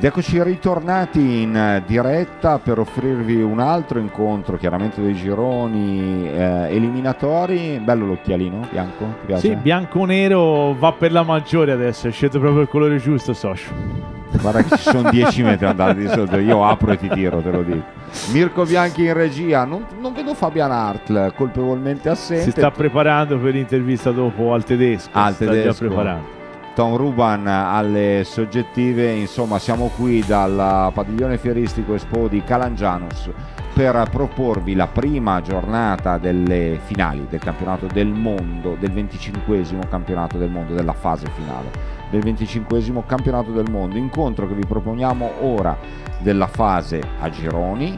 Ed eccoci ritornati in diretta per offrirvi un altro incontro, chiaramente dei gironi eh, eliminatori. Bello l'occhialino bianco? Ti piace? Sì, bianco-nero va per la maggiore adesso, è scelto proprio il colore giusto, socio. Guarda che ci sono 10 metri andati di sotto, io apro e ti tiro, te lo dico. Mirko Bianchi in regia, non, non vedo Fabian Hartl colpevolmente assente. Si sta preparando per l'intervista dopo al tedesco. Al sta tedesco. già preparando. Tom Ruban alle soggettive, insomma siamo qui dal padiglione fieristico Expo di Calangianus per proporvi la prima giornata delle finali del campionato del mondo, del 25 campionato del mondo, della fase finale del 25 campionato del mondo, incontro che vi proponiamo ora della fase a gironi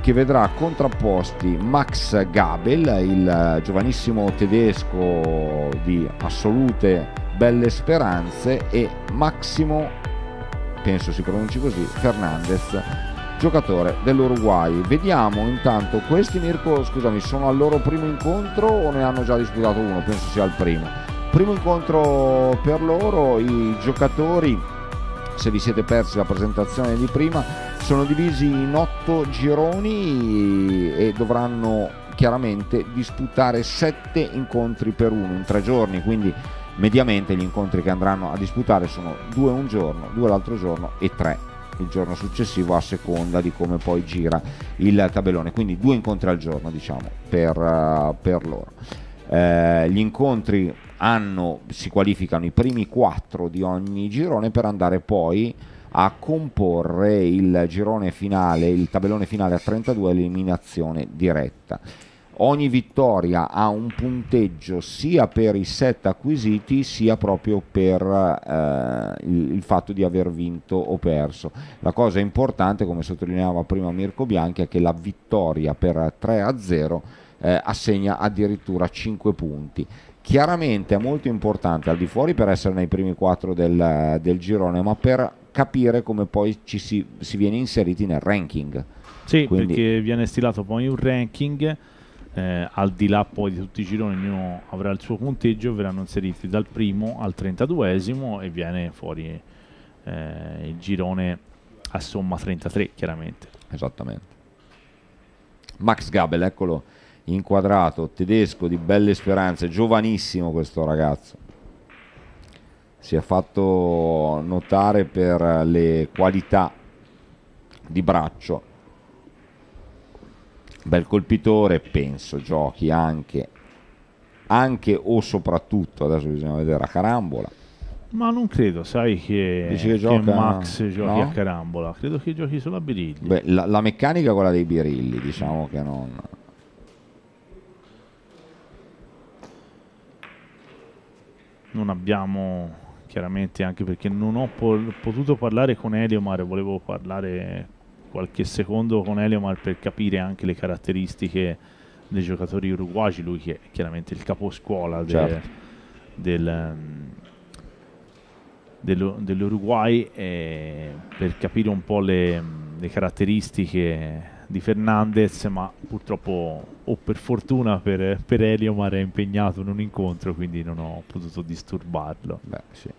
che vedrà contrapposti Max Gabel, il giovanissimo tedesco di assolute belle speranze e Massimo, penso si pronunci così, Fernandez, giocatore dell'Uruguay. Vediamo intanto questi Mirko, scusami, sono al loro primo incontro o ne hanno già disputato uno? Penso sia il primo. Primo incontro per loro, i giocatori, se vi siete persi la presentazione di prima, sono divisi in otto gironi e dovranno chiaramente disputare sette incontri per uno in tre giorni, quindi mediamente gli incontri che andranno a disputare sono due un giorno, due l'altro giorno e tre il giorno successivo a seconda di come poi gira il tabellone, quindi due incontri al giorno diciamo per, uh, per loro. Eh, gli incontri hanno, si qualificano i primi quattro di ogni girone per andare poi a comporre il girone finale, il tabellone finale a 32 eliminazione diretta ogni vittoria ha un punteggio sia per i set acquisiti sia proprio per eh, il, il, fatto di aver vinto o perso. La cosa importante, come sottolineava prima Mirko Bianchi, è che la vittoria per 3 a 0 eh, assegna addirittura 5 punti. Chiaramente è molto importante al di fuori per essere nei primi 4 del, del girone, ma per capire come poi ci si, si viene inseriti nel ranking. Sì, Quindi, perché viene stilato poi un ranking eh, al di là poi di tutti i gironi ognuno avrà il suo punteggio verranno inseriti dal primo al 32esimo e viene fuori eh, il girone a somma 33 chiaramente. Esattamente. Max Gabel eccolo inquadrato tedesco di belle speranze giovanissimo questo ragazzo. Si è fatto notare per le qualità di braccio bel colpitore, penso giochi anche, anche o soprattutto, adesso bisogna vedere a carambola. Ma non credo, sai che, che, che gioca, Max giochi no? a carambola, credo che giochi solo a birilli. Beh, la, la meccanica è quella dei birilli, diciamo che non... Non abbiamo, chiaramente anche perché non ho po- potuto parlare con Eliomar, volevo parlare qualche secondo con Eliomar per capire anche le caratteristiche dei giocatori uruguagi, lui che è chiaramente il caposcuola de, certo. del, dello, dell'Uruguay per capire un po' le, le, caratteristiche di Fernandez, ma purtroppo o per fortuna per, per Eliomar è impegnato in un incontro, quindi non ho potuto disturbarlo. Beh, sì.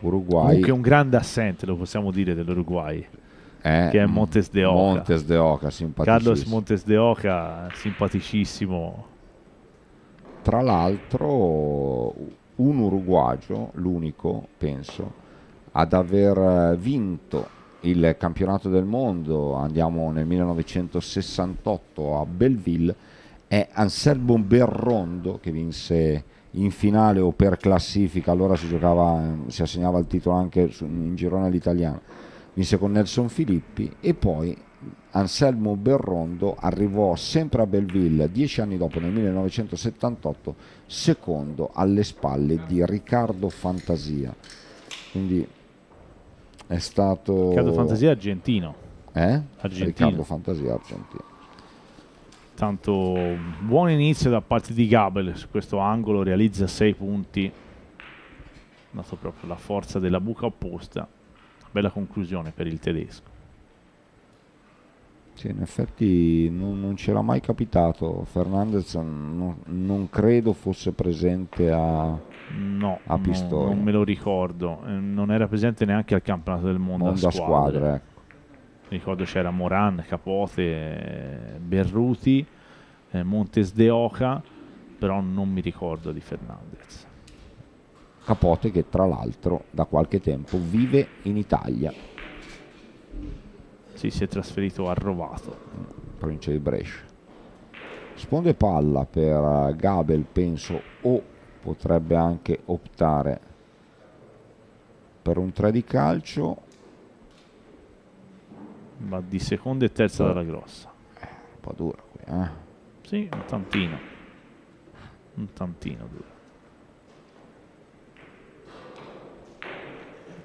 Uruguay. Comunque un grande assente, lo possiamo dire, dell'Uruguay eh, che è Montes de Oca. Montes de Oca, Carlos Montes de Oca, simpaticissimo. Tra l'altro, un uruguagio, l'unico, penso, ad aver vinto il campionato del mondo, andiamo nel 1968 a Belleville, è Anselmo Berrondo che vinse in finale o per classifica, allora si giocava, si assegnava il titolo anche in girone all'italiano vinse con Nelson Filippi e poi Anselmo Berrondo arrivò sempre a Belleville dieci anni dopo nel 1978 secondo alle spalle di Riccardo Fantasia. Quindi è stato Riccardo Fantasia argentino. Eh? argentino. Riccardo Fantasia argentino. Tanto buon inizio da parte di Gabel. Su questo angolo realizza 6 punti. Dato proprio la forza della buca opposta bella conclusione per il tedesco Sì, in effetti non, non c'era mai capitato. Fernandez non, non credo fosse presente a, No, a no, Pistoia. non me lo ricordo. Eh, Non era presente neanche al campionato del mondo, mondo a squadre. squadre. ecco. Mi ricordo c'era Moran, Capote, Berruti, eh, Montes de Oca, però non mi ricordo di Fernandez. Capote che tra l'altro da qualche tempo vive in Italia, Sì, si è trasferito a Rovato. provincia di Brescia. Sponde palla per eh, Gabel, penso, o potrebbe anche optare per un 3 di calcio. Va di seconda e terza dalla grossa. Un po' dura qui, eh? Sì, un tantino. Un tantino duro.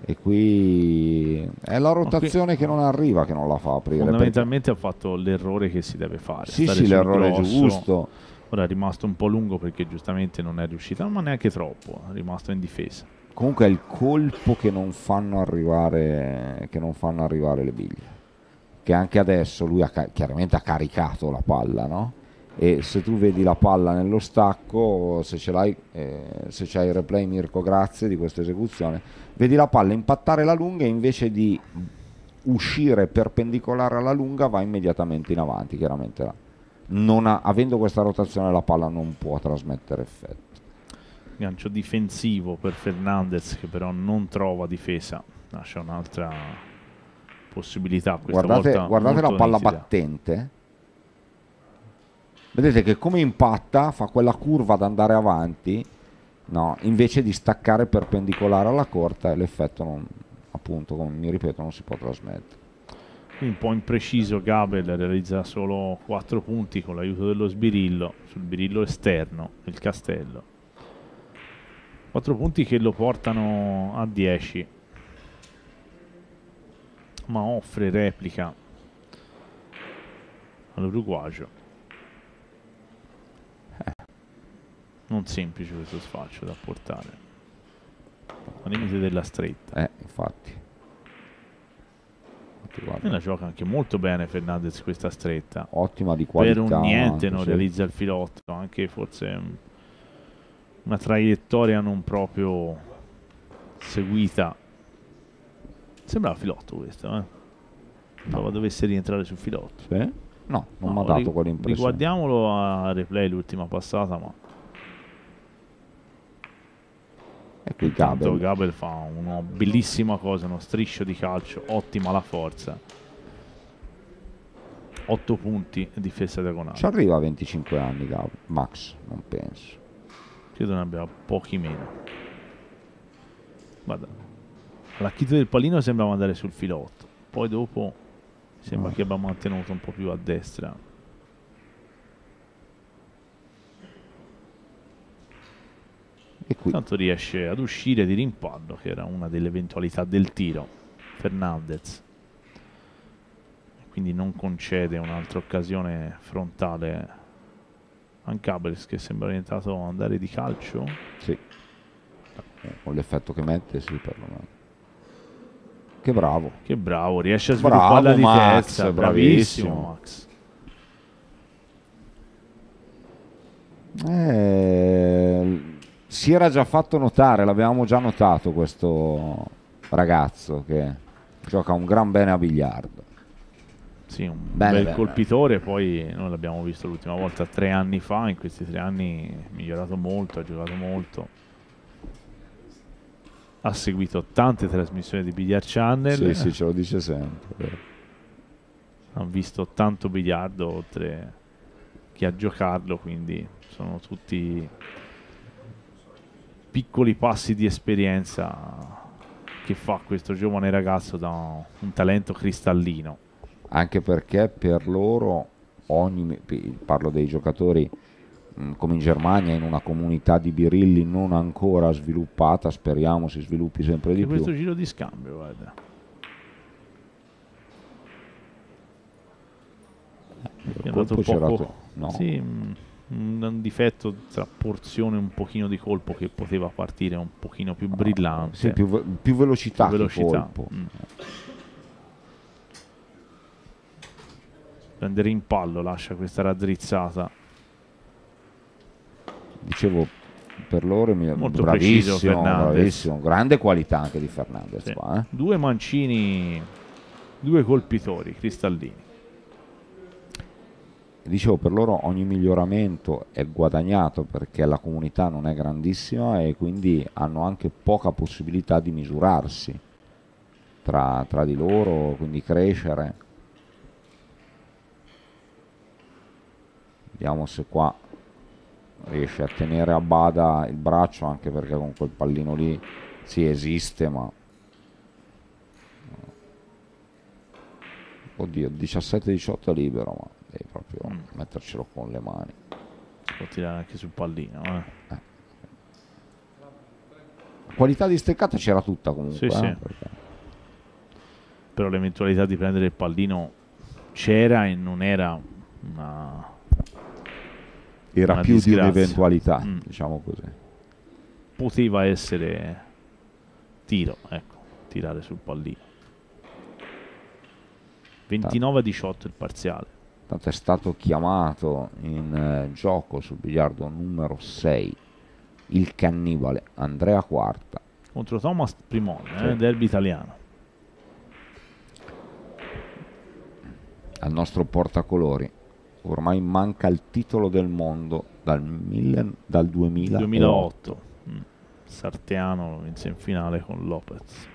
E qui è la rotazione che non arriva, che non la fa aprire. perché- Fondamentalmente ha fatto l'errore che si deve fare. Sì, sì, l'errore grosso. giusto. Ora è rimasto un po' lungo perché giustamente non è riuscito, ma neanche troppo, è rimasto in difesa. Comunque è il colpo che non fanno arrivare, che non fanno arrivare le biglie. Che anche adesso lui ha, chiaramente ha caricato la palla, no? E se tu vedi la palla nello stacco, se ce l'hai, eh, se c'hai il replay Mirko, grazie di questa esecuzione, vedi la palla impattare la lunga e invece di uscire perpendicolare alla lunga va immediatamente in avanti, chiaramente ha- avendo questa rotazione la palla non può trasmettere effetto. Gancio difensivo per Fernandez che però non trova difesa, lascia un'altra possibilità. Questa guardate volta guardate la palla nitida. battente vedete che come impatta fa quella curva ad andare avanti no, invece di staccare perpendicolare alla corta l'effetto non, appunto come mi ripeto non si può trasmettere un po' impreciso Gabel realizza solo 4 punti con l'aiuto dello sbirillo sul birillo esterno del castello. 4 punti che lo portano a 10. Ma offre replica all'Uruguagio. Non semplice questo sfalcio da portare. Al limite della stretta. eh infatti Infatti, E la gioca anche molto bene Fernandez questa stretta. ottima di qualità per un niente non sì. realizza il filotto, anche forse una traiettoria non proprio seguita. Sembrava filotto questo, eh? Sembrava dovesse rientrare sul filotto. Sì? no non No, mi ha dato quell'impressione Riguardiamolo a replay l'ultima passata, ma e qui intanto Gabel Gabel fa una bellissima cosa, uno striscio di calcio, ottima la forza. 8 punti difesa diagonale. ci arriva a 25 anni Gabel Max non penso Credo ne abbia pochi meno. Guarda, l'acchito del pallino sembrava andare sul filotto. Poi dopo sembra No. che abbia mantenuto un po' più a destra. E qui Tanto riesce ad uscire di rimpallo, che era una delle eventualità del tiro. Fernandez. Quindi non concede un'altra occasione frontale a Cabeles che sembra orientato ad andare di calcio. Sì. Con l'effetto che mette, sì, perlomeno. Che bravo. Che bravo, riesce a Bravo, svilupparla di Max, testa. bravissimo. Bravissimo Max. Eh, si era già fatto notare, l'avevamo già notato questo ragazzo che gioca un gran bene a biliardo. Sì, un Bene, bel bene. colpitore, poi noi l'abbiamo visto l'ultima volta tre anni fa, in questi tre anni è migliorato molto, ha giocato molto. Ha seguito tante trasmissioni di Billiard Channel, Sì, sì, ce lo dice sempre. ha visto tanto biliardo oltre che a giocarlo, quindi sono tutti piccoli passi di esperienza che fa questo giovane ragazzo da un talento cristallino. Anche perché per loro ogni parlo dei giocatori mh, come in Germania in una comunità di birilli non ancora sviluppata, speriamo si sviluppi sempre di più. questo giro di scambio, guarda. Il è andato poco- to- no. Sì, mm, un, difetto tra porzione un pochino di colpo che poteva partire un pochino più brillante. Sì, più, ve- più velocità, Più velocità. colpo. Mm. prendere in pallo lascia questa raddrizzata dicevo per loro mi- Molto bravissimo, preciso Fernandez. bravissimo grande qualità anche di Fernandez Sì. qua, eh. due mancini due colpitori cristallini dicevo per loro ogni miglioramento è guadagnato perché la comunità non è grandissima e quindi hanno anche poca possibilità di misurarsi tra, tra di loro quindi crescere. Vediamo se qua riesce a tenere a bada il braccio anche perché con quel pallino lì si esiste ma oddio 17-18 è libero ma devi proprio Mm. mettercelo con le mani può tirare anche sul pallino eh. qualità di steccata c'era tutta comunque Sì, sì. eh, perché- però l'eventualità di prendere il pallino c'era e non era una era Una più disgrazia. di un'eventualità Mm. diciamo così poteva essere tiro ecco tirare sul pallino 29 a 18 il parziale tanto è stato chiamato in eh, gioco sul biliardo numero 6 il cannibale Andrea Quarta. Contro Thomas Primon Sì. eh, derby italiano. Al nostro portacolori ormai manca il titolo del mondo dal, mille- dal 2008 2008 Mm. Sarteano vinse in finale con Lopez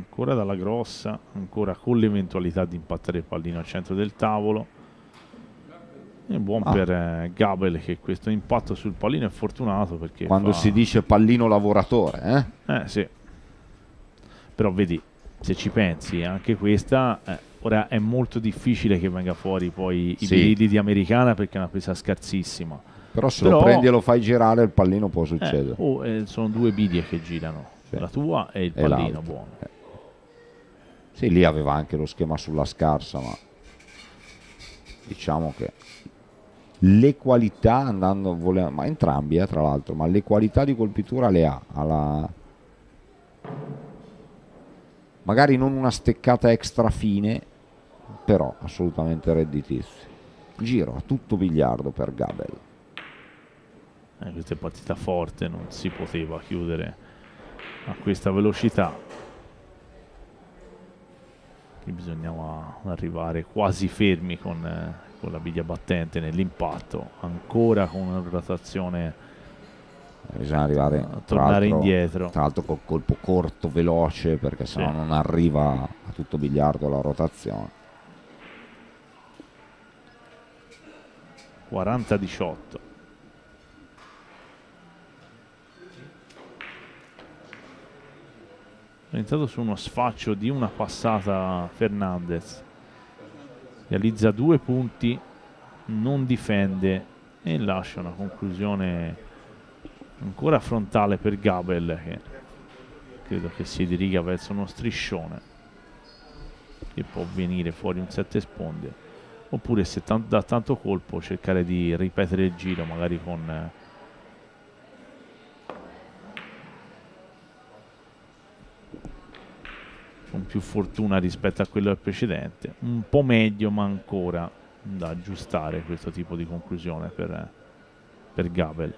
ancora dalla grossa ancora con l'eventualità di impattare il pallino al centro del tavolo è buon Ah. per eh, Gabel che questo impatto sul pallino è fortunato perché quando fa- si dice pallino lavoratore eh? eh sì. Però vedi, se ci pensi, anche questa eh, ora è molto difficile che venga fuori poi i Sì. birilli di americana perché è una presa scarsissima. però se Però- lo prendi e lo fai girare il pallino può Eh, succedere oh, eh, sono due bidie che girano, Sì. la tua e il E pallino buono. Eh. Sì, lì aveva anche lo schema sulla scarsa, ma diciamo che le qualità andando, vole- ma entrambi eh, tra l'altro, ma le qualità di colpitura le ha. ha la- Magari non una steccata extra fine, però assolutamente redditizio. Giro a tutto biliardo per Gabel. Eh, questa è partita forte, non si poteva chiudere a questa velocità. Qui bisognava arrivare quasi fermi con, eh, con la biglia battente nell'impatto, ancora con una rotazione Bisogna arrivare a tornare indietro. Tra l'altro col colpo corto, veloce, perché sennò Sì. non arriva a tutto biliardo la rotazione. 40-18. Entrato su uno sfaccio di una passata Fernandez. Realizza due punti, non difende e lascia una conclusione ancora frontale per Gabel che credo che si diriga verso uno striscione che può venire fuori un 7 sponde oppure se da tanto colpo cercare di ripetere il giro magari con eh, con più fortuna rispetto a quello precedente un po' meglio ma ancora da aggiustare questo tipo di conclusione per, per Gabel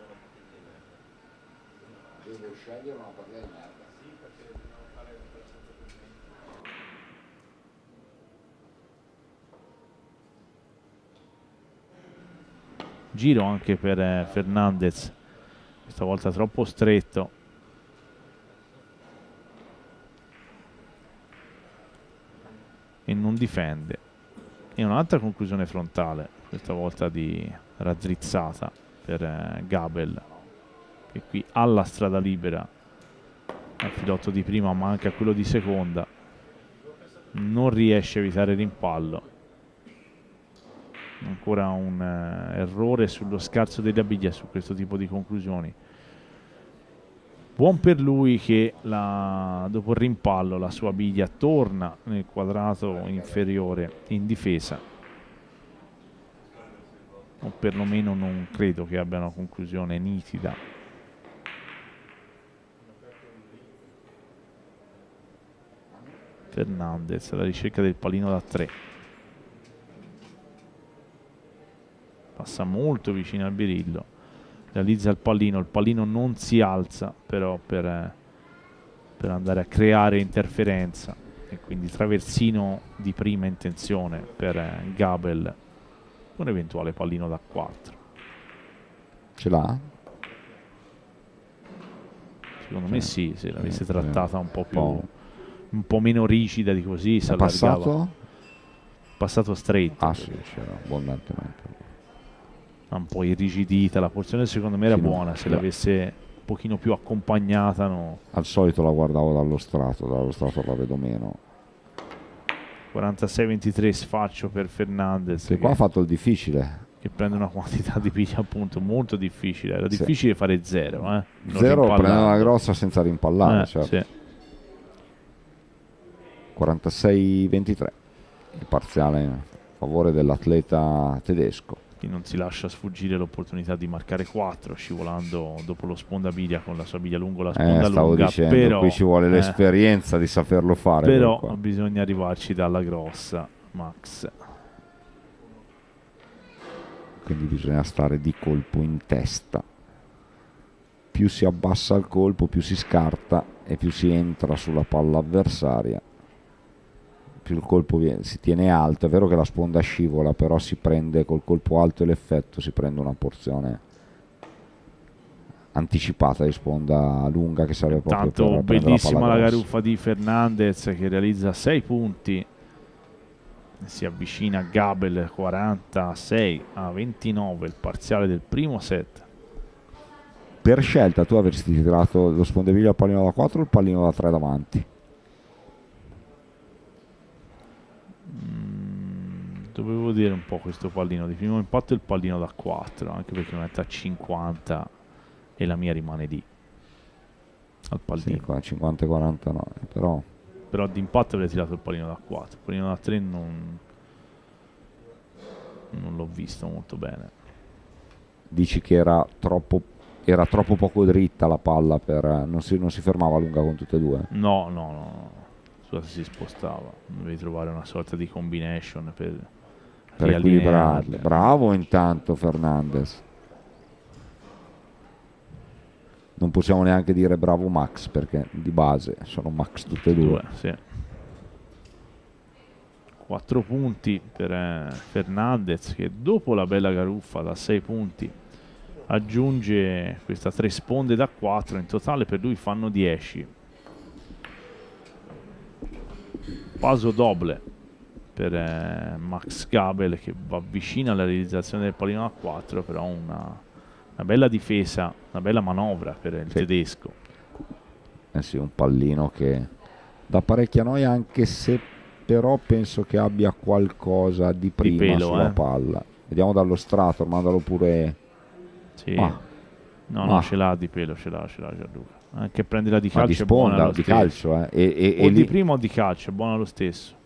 giro anche per eh, Fernandez questa volta troppo stretto e non difende. E un'altra conclusione frontale questa volta di raddrizzata per eh, Gabel che qui ha la strada libera al filotto di prima ma anche a quello di seconda non riesce a evitare rimpallo. Ancora un eh, errore sullo scarso della biglia su questo tipo di conclusioni buon per lui che la- dopo il rimpallo la sua biglia torna nel quadrato inferiore in difesa o perlomeno non credo che abbia una conclusione nitida. Fernandez alla ricerca del pallino da 3. Passa molto vicino al birillo. Realizza il pallino, il pallino non si alza però per, eh, per andare a creare interferenza e quindi traversino di prima intenzione per eh, Gabel un eventuale pallino da 4. Ce l'ha? Secondo me sì, se l'avesse trattata un po' più un po' meno rigida di così, si passato? Passato straight. Ah sì, c'era abbondantemente. Un po' irrigidita, la porzione secondo me era sì, buona, no, se l'avesse un pochino più accompagnata no. Al solito la guardavo dallo strato, dallo strato la vedo meno. 46-23 sfaccio per Fernandez. Che qua ha fatto il difficile. Che prende una quantità di piglia appunto molto difficile. Era sì. difficile fare zero. Eh? Zero prende una grossa senza rimpallare. Eh, certo. sì. 46-23 il parziale a favore dell'atleta tedesco non si lascia sfuggire l'opportunità di marcare 4 scivolando dopo lo sponda biglia con la sua biglia lungo la eh, sponda eh, stavo lunga dicendo, però, qui ci vuole eh, l'esperienza di saperlo fare però bisogna arrivarci dalla grossa Max. Quindi bisogna stare di colpo in testa. Più si abbassa il colpo più si scarta e più si entra sulla palla avversaria più il colpo viene, si tiene alto, è vero che la sponda scivola, però si prende col colpo alto e l'effetto si prende una porzione anticipata di sponda lunga che sarebbe proprio Tanto bellissima la, la garuffa di Fernandez che realizza 6 punti. Si avvicina a Gabel 46 a 29 il parziale del primo set. Per scelta tu avresti tirato lo spondeviglio al pallino da 4 o il pallino da 3 davanti dovevo dire un po' questo pallino di primo impatto il pallino da 4 anche perché è a 50 e la mia rimane di al pallino. sì, qua 50 49 però però d'impatto avrei tirato il pallino da 4 il pallino da 3 non non l'ho visto molto bene. Dici che era troppo era troppo poco dritta la palla per non si, non si fermava lunga con tutte e due? No no no Scusate, si spostava. Dovevi trovare una sorta di combination per per equilibrarle. Bravo intanto Fernandez. Non possiamo neanche dire bravo Max perché di base sono Max tutte e due. due sì. 4 punti per eh, Fernandez che dopo la bella garuffa da 6 punti aggiunge questa 3 sponde da 4 in totale per lui fanno 10 paso doble per eh, Max Gabel che va vicino alla realizzazione del pallino a 4 però una, una bella difesa una bella manovra per il sì. tedesco eh sì, un pallino che dà parecchia noia anche se però penso che abbia qualcosa di prima di pelo, sulla eh. palla vediamo dallo strato mandalo pure sì. ah. no, no, ce l'ha di pelo ce l'ha, ce l'ha Gianluca anche prendila di calcio di sponda, di calcio eh. e, e, o e di prima o di calcio è buona lo stesso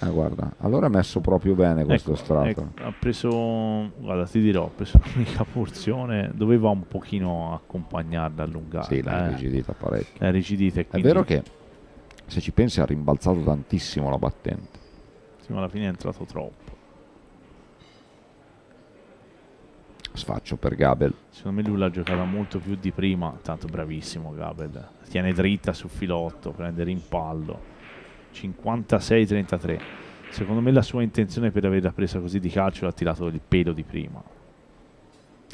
eh, guarda, allora è messo proprio bene questo ecco, strato. Ecco, ha preso, guarda, ti dirò, ha preso l'unica porzione, doveva un pochino accompagnarla, allungarla. Sì, l'ha eh. rigidita parecchio. L'ha rigidita. Quindi... È vero che se ci pensi ha rimbalzato tantissimo la battente. Sì, ma alla fine è entrato troppo. Sfaccio per Gabel. Secondo me lui l'ha giocata molto più di prima, tanto bravissimo Gabel. Tiene dritta sul filotto, prende rimpallo 56-33. Secondo me la sua intenzione per averla presa così di calcio l'ha tirato il pelo di prima.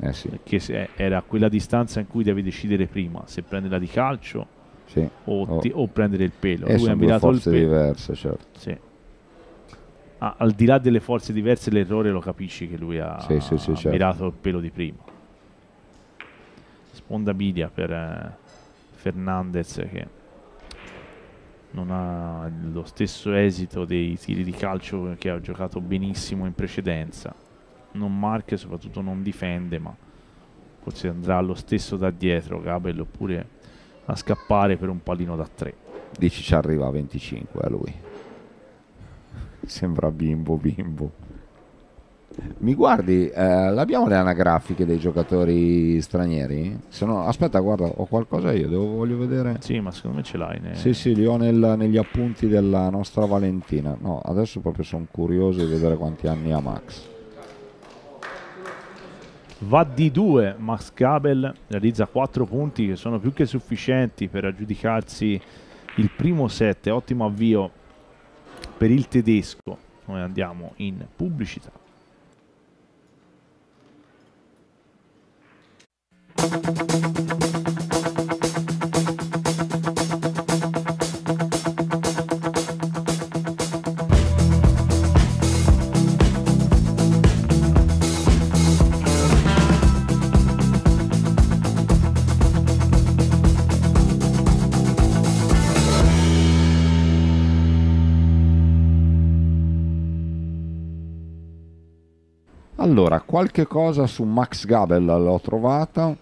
Eh sì. Perché era quella distanza in cui devi decidere prima se prenderla di calcio sì. o, oh. ti, o, prendere il pelo. E Lui ha mirato il pelo. diverse, certo. Sì. Ah, al di là delle forze diverse, l'errore lo capisci che lui ha, sì, sì, certo. mirato il pelo di prima. Sponda Bidia per eh, Fernandez che non ha lo stesso esito dei tiri di calcio che ha giocato benissimo in precedenza. Non marca e soprattutto non difende, ma forse andrà lo stesso da dietro Gabel oppure a scappare per un pallino da 3. Dici ci arriva a 25 a lui. Sembra bimbo bimbo. Mi guardi, eh, abbiamo le anagrafiche dei giocatori stranieri? Se no, aspetta, guarda, ho qualcosa io, devo, voglio vedere. Sì, ma secondo me ce l'hai. Ne... Sì, sì, li ho nel- negli appunti della nostra Valentina. No, adesso proprio sono curioso di vedere quanti anni ha Max. Va di 2, Max Gabel realizza 4 punti che sono più che sufficienti per aggiudicarsi il primo set, ottimo avvio per il tedesco. Noi andiamo in pubblicità. フフフフ。Allora, qualche cosa su Max Gabel l'ho trovata.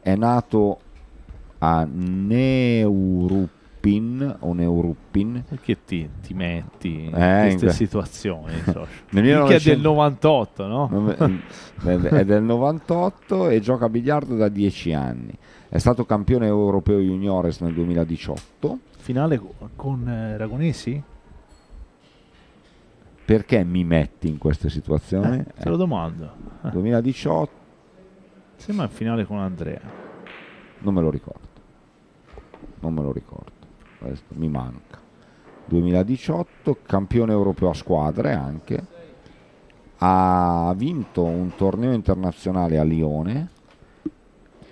È nato a Neuruppin o Neuruppin. Perché ti, ti metti in Eh, queste in situazioni? Socio? Nel Mica è 1900 del 98, no? È del 98 e gioca a biliardo da 10 anni. È stato campione europeo juniores nel 2018. Finale co- con eh, Ragonesi? Perché mi metti in queste situazioni? Eh, te lo domando. Eh, 2018 Sembra in finale con Andrea. non me lo ricordo. Non me lo ricordo. Questo mi manca. 2018 campione europeo a squadre anche. Ha vinto un torneo internazionale a Lione.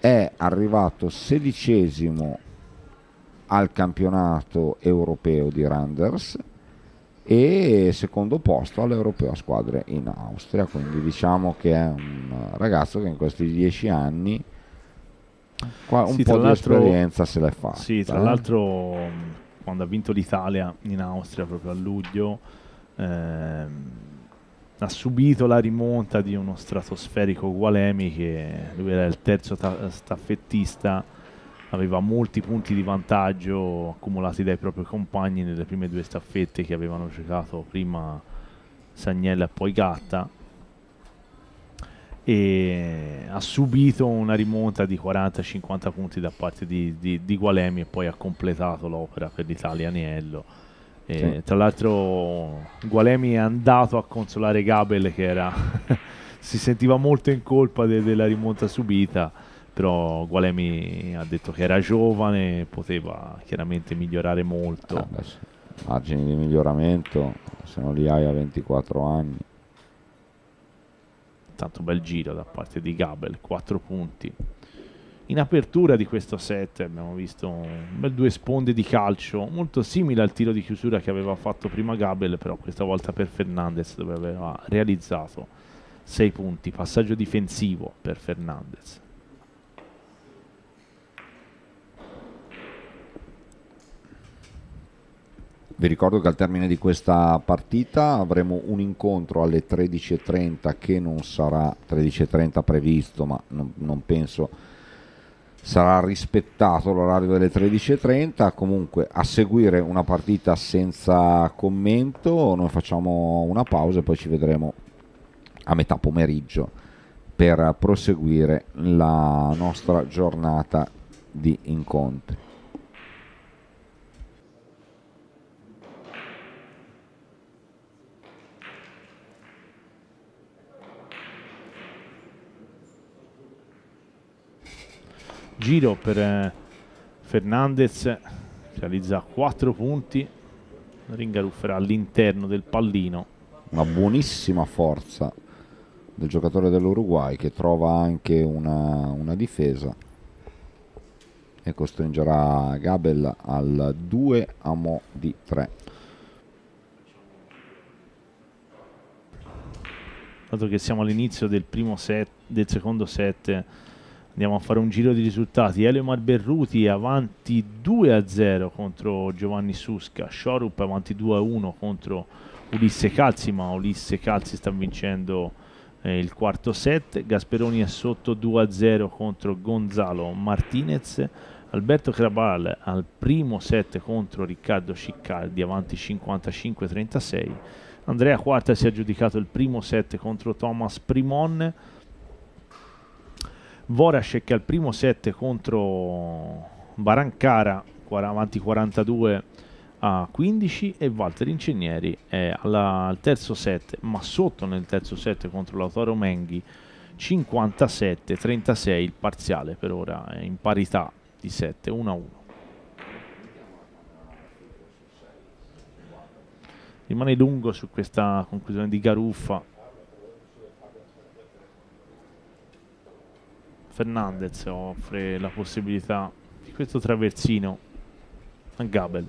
È arrivato sedicesimo al campionato europeo di Randers e secondo posto all'europeo a squadre in Austria. Quindi diciamo che è un ragazzo che in questi dieci anni qua un Sì, po' di esperienza se l'è fatta. Sì, tra eh. l'altro quando ha vinto l'Italia in Austria proprio a luglio ehm, ha subito la rimonta di uno stratosferico Gualemi che lui era il terzo ta- staffettista, aveva molti punti di vantaggio accumulati dai propri compagni nelle prime due staffette che avevano giocato prima Sagnella e poi Gatta e ha subito una rimonta di 40-50 punti da parte di, di- di Gualemi e poi ha completato l'opera per l'Italia Aniello. Sì. Tra l'altro Gualemi è andato a consolare Gabel che era si sentiva molto in colpa de- della rimonta subita, però Gualemi ha detto che era giovane, poteva chiaramente migliorare molto. Ah, beh, sì. Margini di miglioramento, se non li hai a 24 anni. Tanto bel giro da parte di Gabel, 4 punti. In apertura di questo set abbiamo visto un bel due sponde di calcio, molto simile al tiro di chiusura che aveva fatto prima Gabel, però questa volta per Fernandez dove aveva realizzato 6 punti, passaggio difensivo per Fernandez. Vi ricordo che al termine di questa partita avremo un incontro alle 13.30 che non sarà 13.30 previsto, ma non, non penso sarà rispettato l'orario delle 13.30. Comunque a seguire una partita senza commento, noi facciamo una pausa e poi ci vedremo a metà pomeriggio per proseguire la nostra giornata di incontri. Giro per eh, Fernandez, realizza 4 punti, ringarufferà all'interno del pallino. una buonissima forza del giocatore dell'Uruguay che trova anche una, una difesa e costringerà Gabel al 2 a mo di 3. dato che siamo all'inizio del primo set, del secondo set, andiamo a fare un giro di risultati. Eliomar Berruti avanti 2 a 0 contro Giovanni Susca, Shorup avanti 2 a 1 contro Ulisse Calzi, ma Ulisse Calzi sta vincendo eh, il quarto set. Gasperoni è sotto 2 a 0 contro Gonzalo Martinez. Alberto Crabal al primo set contro Riccardo Ciccardi avanti 55-36. Andrea Quarta si è aggiudicato il primo set contro Thomas Primon. Voracek al primo set contro Barancara avanti 42 a 15 e Walter Incegneri è alla, al terzo set ma sotto nel terzo set contro Lautaro Menghi 57-36 il parziale per ora è in parità di 7 1 1 rimane lungo su questa conclusione di Garuffa Fernandez offre la possibilità di questo traversino a Gabel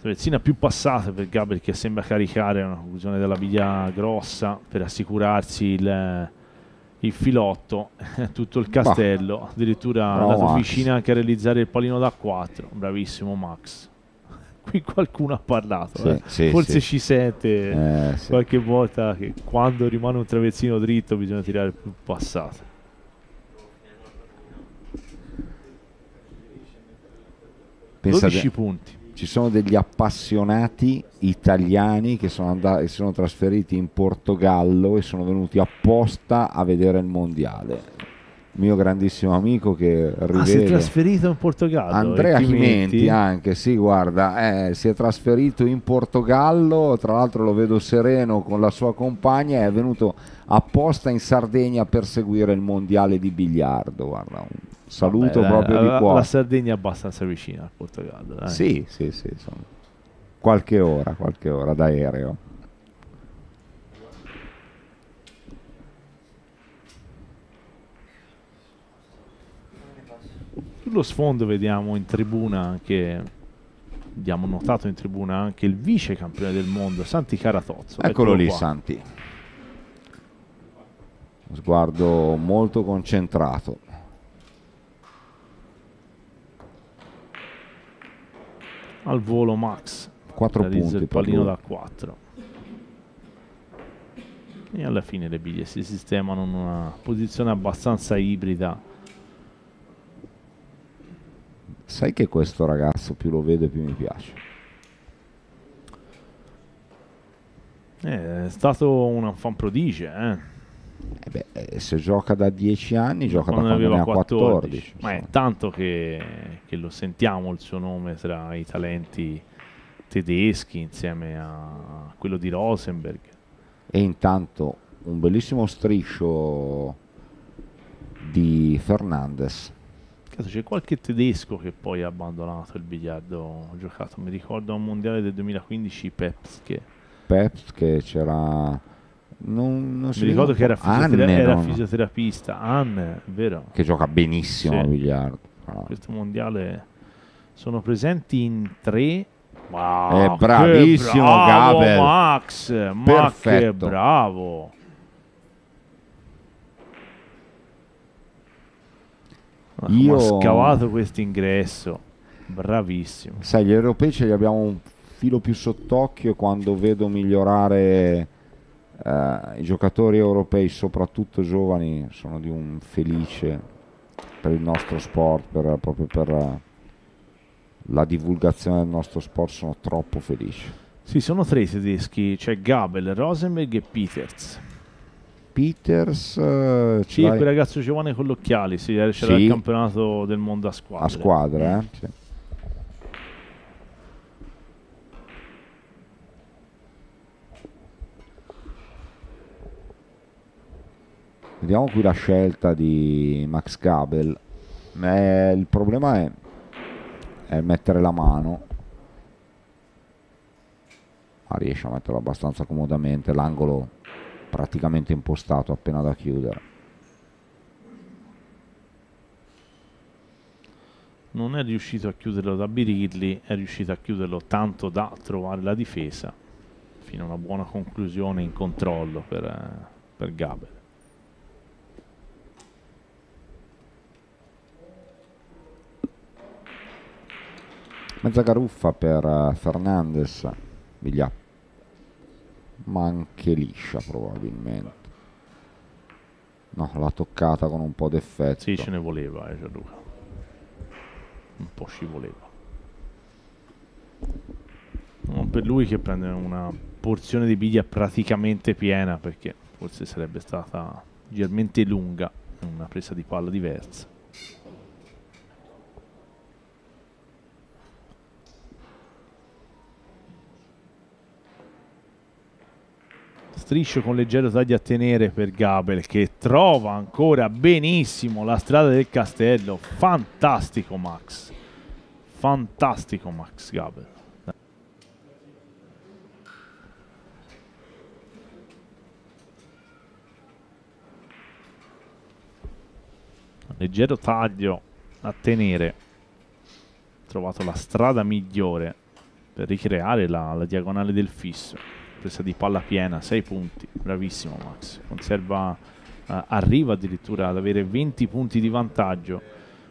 Traversina più passata per Gabriel che sembra caricare una conclusione della biglia grossa per assicurarsi il, il filotto, tutto il castello, addirittura andato Max. vicino anche a realizzare il palino da 4, bravissimo Max. Qui qualcuno ha parlato, sì, eh. sì, forse sì. ci sente eh, qualche volta che quando rimane un traversino dritto bisogna tirare più passata. Pensa 12 punti ci sono degli appassionati italiani che sono, andati, sono trasferiti in Portogallo e sono venuti apposta a vedere il mondiale mio grandissimo amico che rivede. Ah, si è trasferito in Portogallo. Andrea Chimenti anche, sì, guarda, eh, si è trasferito in Portogallo, tra l'altro lo vedo sereno con la sua compagna e è venuto apposta in Sardegna per seguire il mondiale di biliardo, guarda, un saluto Vabbè, proprio la, di cuore. La Sardegna è abbastanza vicina al Portogallo. Dai. Sì, sì, sì, insomma. qualche ora, qualche ora d'aereo. Sullo sfondo vediamo in tribuna anche abbiamo notato in tribuna anche il vice campione del mondo Santi Caratozzo. Eccolo, Eccolo lì qua. Santi. Sguardo molto concentrato. Al volo Max. 4 punti. Il pallino da 4. E alla fine le biglie si sistemano in una posizione abbastanza ibrida sai che questo ragazzo più lo vedo più mi piace. Eh, è stato un fan prodigio, eh. Eh beh, eh, se gioca da 10 anni, gioca quando da quando ne ha 14. 14 Ma è tanto che, che, lo sentiamo il suo nome tra i talenti tedeschi insieme a quello di Rosenberg. E intanto un bellissimo striscio di Fernandez c'è qualche tedesco che poi ha abbandonato il biliardo giocato. Mi ricordo a un mondiale del 2015 Peps che... Peps che c'era... Non, non Mi ricordo che era, fisiotera- Anne, era no, fisioterapista. Anne, vero? Che gioca benissimo sì. a biliardo. Ah. Questo mondiale sono presenti in tre Wow, è bravissimo bravo Gabel. Max, ma che bravo. Io... ho scavato questo ingresso, bravissimo. Sai, gli europei ce li abbiamo un filo più sott'occhio quando vedo migliorare eh, i giocatori europei, soprattutto giovani, sono di un felice per il nostro sport, per, proprio per la divulgazione del nostro sport, sono troppo felice. Sì, sono tre i tedeschi, c'è Gabel, Rosenberg e Peters. Peters. Uh, sì, quel ragazzo giovane con gli occhiali, sì, c'era sì. il campionato del mondo a squadra. A squadra, eh? Sì. Vediamo qui la scelta di Max Gabel. Eh, il problema è, è mettere la mano. Ma riesce a metterlo abbastanza comodamente. L'angolo praticamente impostato appena da chiudere. Non è riuscito a chiuderlo da Birilli, è riuscito a chiuderlo tanto da trovare la difesa fino a una buona conclusione in controllo per, eh, per Gaber. Mezza garuffa per uh, Fernandez, Vigliappa ma anche liscia probabilmente No, l'ha toccata con un po' d'effetto. Sì, ce ne voleva, eh, Gianluca. Un po' scivoleva. Non per lui che prende una porzione di biglia praticamente piena perché forse sarebbe stata leggermente lunga una presa di palla diversa. Striscio con leggero taglio a tenere per Gabel che trova ancora benissimo la strada del castello. Fantastico Max. Fantastico Max Gabel. Leggero taglio a tenere. Trovato la strada migliore per ricreare la, la diagonale del fisso presa di palla piena, 6 punti, bravissimo Max, conserva, uh, arriva addirittura ad avere 20 punti di vantaggio,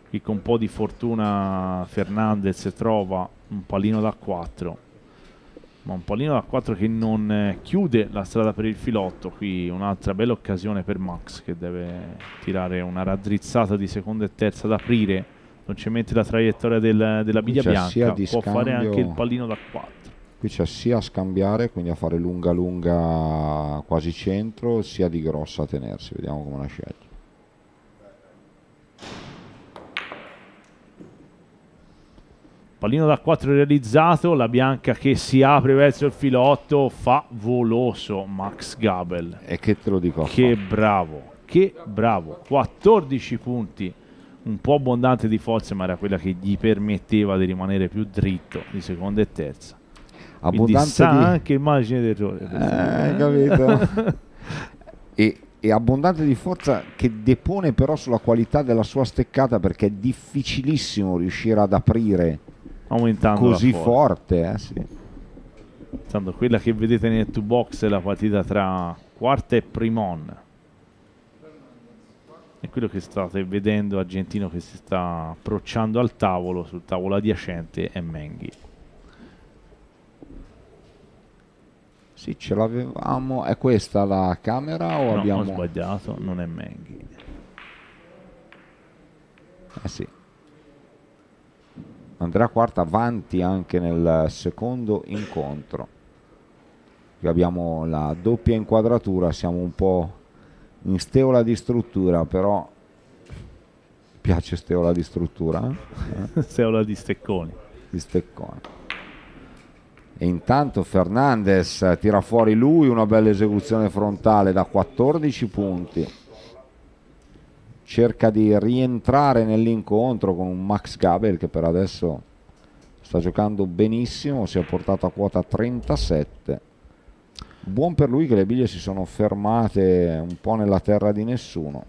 qui con un po' di fortuna Fernandez trova un pallino da 4, ma un pallino da 4 che non eh, chiude la strada per il filotto, qui un'altra bella occasione per Max che deve tirare una raddrizzata di seconda e terza ad aprire, non ci mette la traiettoria del, della biglia bianca, può scambio... fare anche il pallino da 4 qui c'è sia a scambiare quindi a fare lunga lunga quasi centro sia di grossa a tenersi. Vediamo come la sceglie pallino da 4 realizzato la bianca che si apre verso il filotto favoloso Max Gabel. E che te lo dico che bravo che bravo. 14 punti un po' abbondante di forze ma era quella che gli permetteva di rimanere più dritto di seconda e terza abbondante sa di... anche immagine d'errore. Eh, capito? e, e abbondante di forza che depone però sulla qualità della sua steccata perché è difficilissimo riuscire ad aprire Aumentando così forte. Eh, sì. Tanto quella che vedete nel two box è la partita tra quarta e primon. È quello che state vedendo argentino che si sta approcciando al tavolo, sul tavolo adiacente è Menghi. Sì, ce l'avevamo. È questa la camera o no, abbiamo... ho sbagliato, non è Menghi. Eh sì. Andrea Quarta avanti anche nel secondo incontro. Qui abbiamo la doppia inquadratura, siamo un po' in steola di struttura, però piace steola di struttura? Eh? steola di stecconi. Di stecconi e intanto Fernandez tira fuori lui una bella esecuzione frontale da 14 punti. Cerca di rientrare nell'incontro con un Max Gabel che per adesso sta giocando benissimo si è portato a quota 37 buon per lui che le biglie si sono fermate un po' nella terra di nessuno.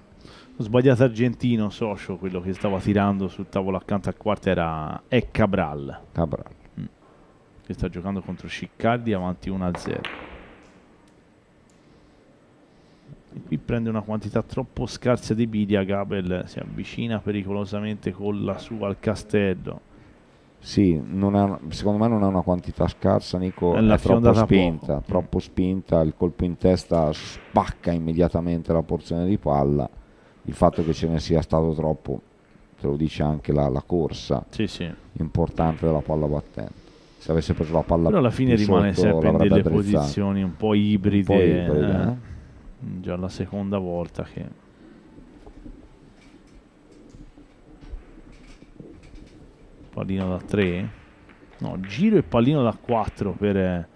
Sbagliato argentino socio quello che stava tirando sul tavolo accanto al quarto era è Cabral. Cabral che sta giocando contro Sciccardi avanti 1-0 qui prende una quantità troppo scarsa di bidia Gabel si avvicina pericolosamente con la sua al castello sì, è, secondo me non è una quantità scarsa Nico, è, è troppo spinta, poco. troppo spinta, il colpo in testa spacca immediatamente la porzione di palla il fatto che ce ne sia stato troppo te lo dice anche la, la corsa sì, sì. importante della palla battente se avesse preso la palla però alla fine rimane sotto, sempre in delle addrizzato. posizioni un po' ibride, un po ibride eh? Eh? già la seconda volta che pallino da 3 no giro e pallino da 4 per,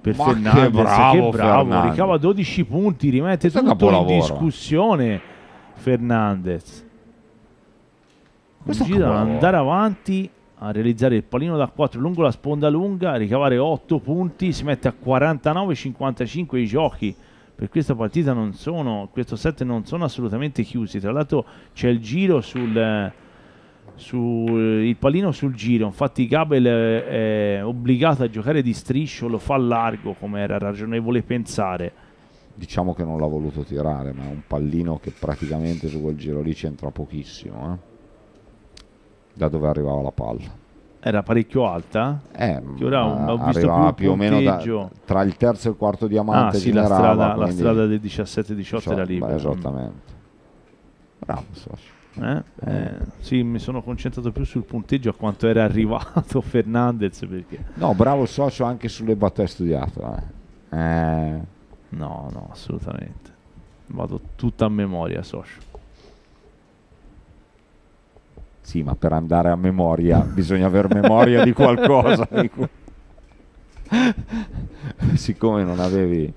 per Ma Fernandez che bravo, che bravo Fernandez. ricava 12 punti rimette Questo tutto in discussione Fernandez Questo giro ad andare avanti a realizzare il pallino da 4 lungo la sponda lunga, a ricavare 8 punti, si mette a 49-55 i giochi per questa partita non sono, questo set non sono assolutamente chiusi, tra l'altro c'è il giro sul, sul il pallino sul giro, infatti Gabel è obbligato a giocare di striscio, lo fa largo come era ragionevole pensare. Diciamo che non l'ha voluto tirare, ma è un pallino che praticamente su quel giro lì c'entra pochissimo. Eh? Da dove arrivava la palla. Era parecchio alta? Eh, ora ho visto più, più o meno da, tra il terzo e il quarto diamante ah, sì, la strada, la strada del 17-18 era lì. esattamente. Bravo, socio. Eh? Eh, sì, mi sono concentrato più sul punteggio a quanto era arrivato Fernandez perché... No, bravo socio anche sulle battute studiato. Eh. Eh. No, no, assolutamente. Vado tutta a memoria, socio. Sì, ma per andare a memoria bisogna avere memoria di qualcosa. Siccome non avevi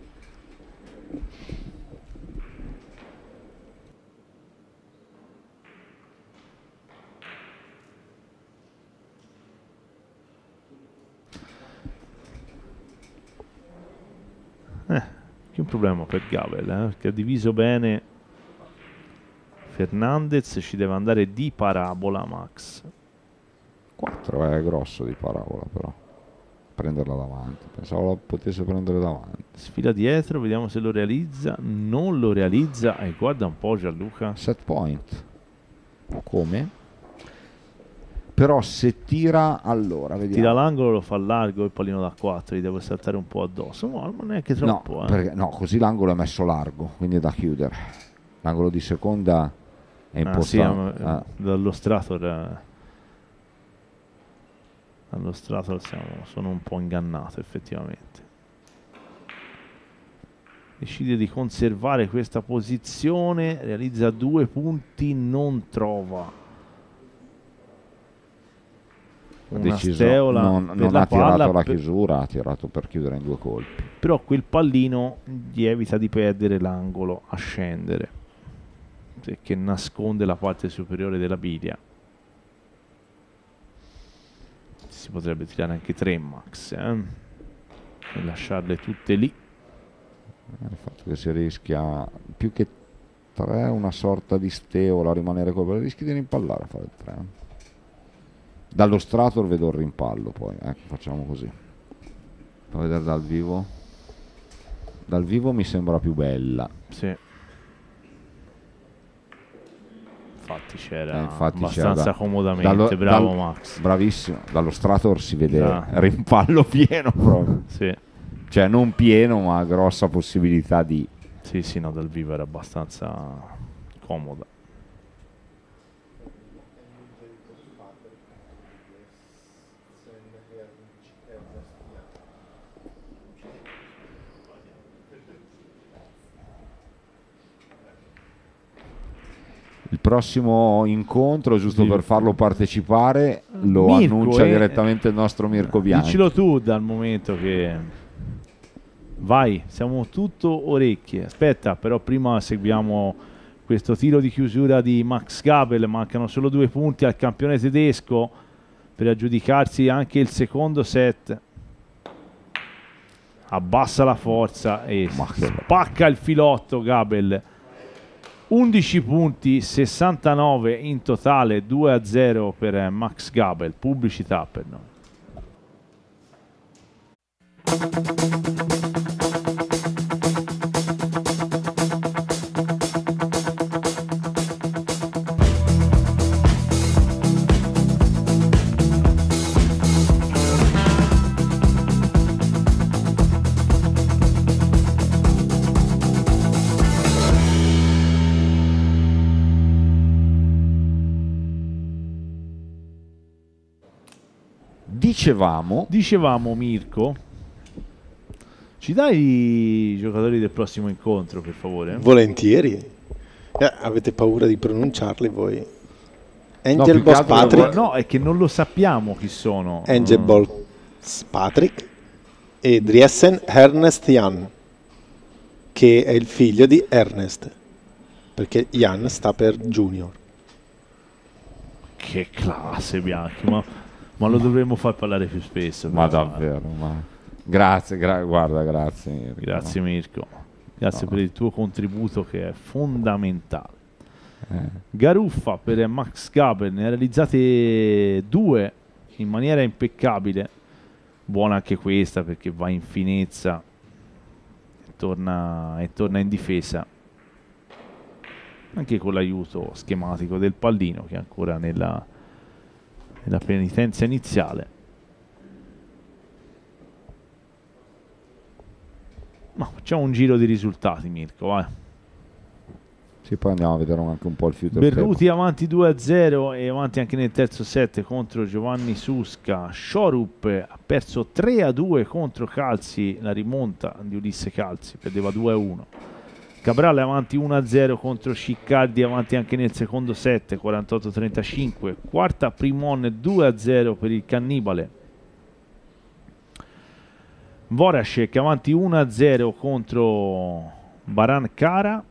Eh, che un problema per Gavel, eh, che ha diviso bene Fernandez, ci deve andare di parabola Max. 4 è grosso di parabola però. Prenderla davanti, pensavo la potesse prendere davanti. Sfila dietro, vediamo se lo realizza. Non lo realizza e guarda un po' Gianluca. Set point. Come? però se tira allora vediamo. tira l'angolo lo fa largo il pallino da 4 gli deve saltare un po' addosso no, non è che troppo no, eh. perché, no, così l'angolo è messo largo quindi è da chiudere l'angolo di seconda è importante ah, sì, ah. dallo strator eh, dallo strator siamo, sono un po' ingannato effettivamente decide di conservare questa posizione realizza due punti non trova una deciso, steola non, non ha tirato la chiusura, ha tirato per chiudere in due colpi. Però quel pallino gli evita di perdere l'angolo a scendere, che nasconde la parte superiore della biglia. Si potrebbe tirare anche tre max eh? e lasciarle tutte lì. Eh, il fatto che si rischia più che tre una sorta di steola a rimanere con rischi di rimpallare a fare tre. Eh? dallo Strator vedo il rimpallo poi ecco facciamo così Fa vedere dal vivo dal vivo mi sembra più bella sì infatti c'era eh, infatti abbastanza c'era da, comodamente. dallo, bravo dal, Max. bravissimo. Dallo Strator si vede ah. rimpallo pieno proprio. Sì. cioè non pieno ma grossa possibilità di sì sì no dal vivo era abbastanza comoda il prossimo incontro, giusto sì. per farlo partecipare, lo Mirko, annuncia eh, direttamente il nostro Mirko Bianchi. Dicelo tu dal momento che... Vai, siamo tutto orecchie. Aspetta, però prima seguiamo questo tiro di chiusura di Max Gabel. Mancano solo due punti al campione tedesco per aggiudicarsi anche il secondo set. Abbassa la forza e spacca il filotto Gabel 11 punti, 69 in totale, 2 a 0 per Max Gabel, pubblicità per noi. Dicevamo, dicevamo Mirko, ci dai i giocatori del prossimo incontro, per favore? Volentieri. Eh, avete paura di pronunciarli voi? Angel no, Boss Patrick. No, è che non lo sappiamo chi sono. Angel mm. Boss Patrick e Driesen Ernest Jan, che è il figlio di Ernest, perché Jan sta per Junior. Che classe, Bianchi, ma ma lo dovremmo far parlare più spesso. Ma davvero, ma... grazie, gra guarda, grazie Mirko. Grazie Mirko, grazie no. per il tuo contributo che è fondamentale. Eh. Garuffa per Max Gabel, ne ha realizzate due in maniera impeccabile. Buona anche questa perché va in finezza e torna, e torna in difesa. Anche con l'aiuto schematico del pallino che è ancora nella, nella penitenza iniziale. Ma facciamo un giro di risultati, Mirko, vai. Sì, poi andiamo a vedere anche un po' il future Berruti avanti 2-0 e avanti anche nel terzo set contro Giovanni Susca. Shorup ha perso 3-2 contro Calzi, la rimonta di Ulisse Calzi, perdeva 2-1. Cabral avanti 1-0 contro Ciccardi, avanti anche nel secondo set, 48-35. Quarta Primon 2-0 per il Cannibale. Voracek avanti 1-0 contro Baran Cara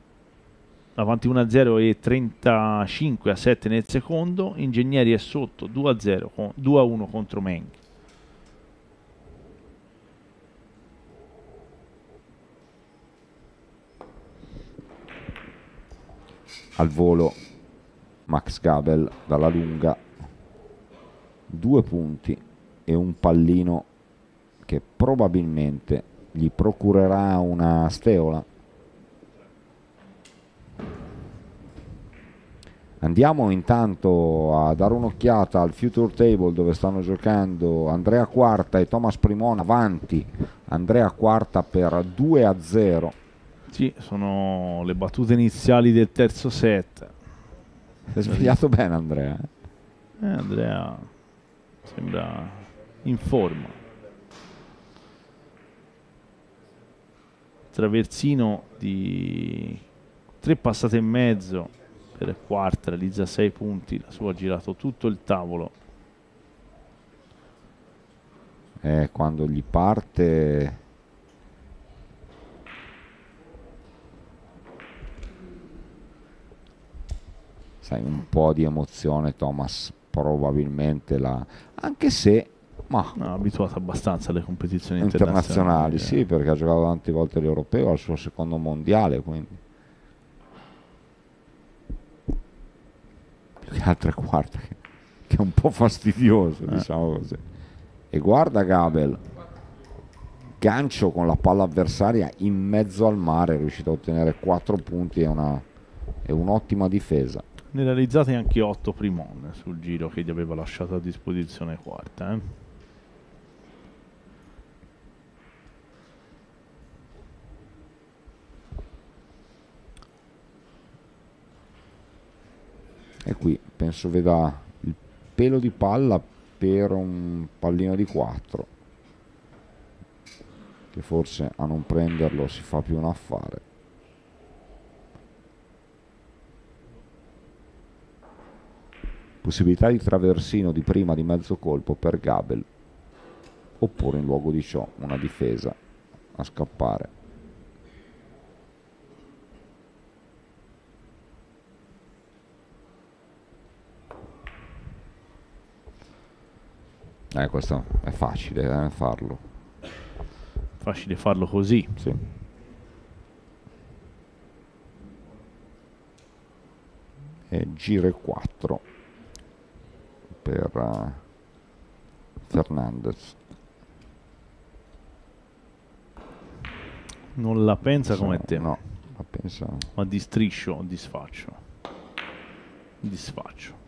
avanti 1-0 e 35 a 7 nel secondo, Ingegneri è sotto 2-0 con 2-1 contro Meng. Al volo Max Gabel dalla lunga, due punti e un pallino che probabilmente gli procurerà una steola Andiamo intanto a dare un'occhiata al Future Table dove stanno giocando Andrea Quarta e Thomas Primona avanti. Andrea Quarta per 2 a 0. Sì, sono le battute iniziali del terzo set. Si è svegliato bene Andrea. Eh, Andrea sembra in forma. Traversino di tre passate e mezzo per quarta, realizza 6 punti, la sua ha girato tutto il tavolo. Eh, quando gli parte... Sai, un po' di emozione Thomas probabilmente la... anche se ma no, abituato abbastanza alle competizioni internazionali, internazionali sì, perché ha giocato tante volte l'europeo al suo secondo mondiale, quindi più che altre quarta che è un po' fastidioso, eh. diciamo così. E guarda Gabel, gancio con la palla avversaria in mezzo al mare, è riuscito a ottenere 4 punti e, una, e un'ottima difesa. Ne realizzate anche 8 Primon sul giro che gli aveva lasciato a disposizione quarta. Eh? e qui penso veda il pelo di palla per un pallino di 4 che forse a non prenderlo si fa più un affare possibilità di traversino di prima di mezzo colpo per Gabel oppure in luogo di ciò una difesa a scappare Eh, questo è facile eh, farlo. Facile farlo così. Sì. E giro 4 per uh, Fernandez. Non la pensa come te. No, la pensa. Ma di striscio o di sfaccio? Di sfaccio.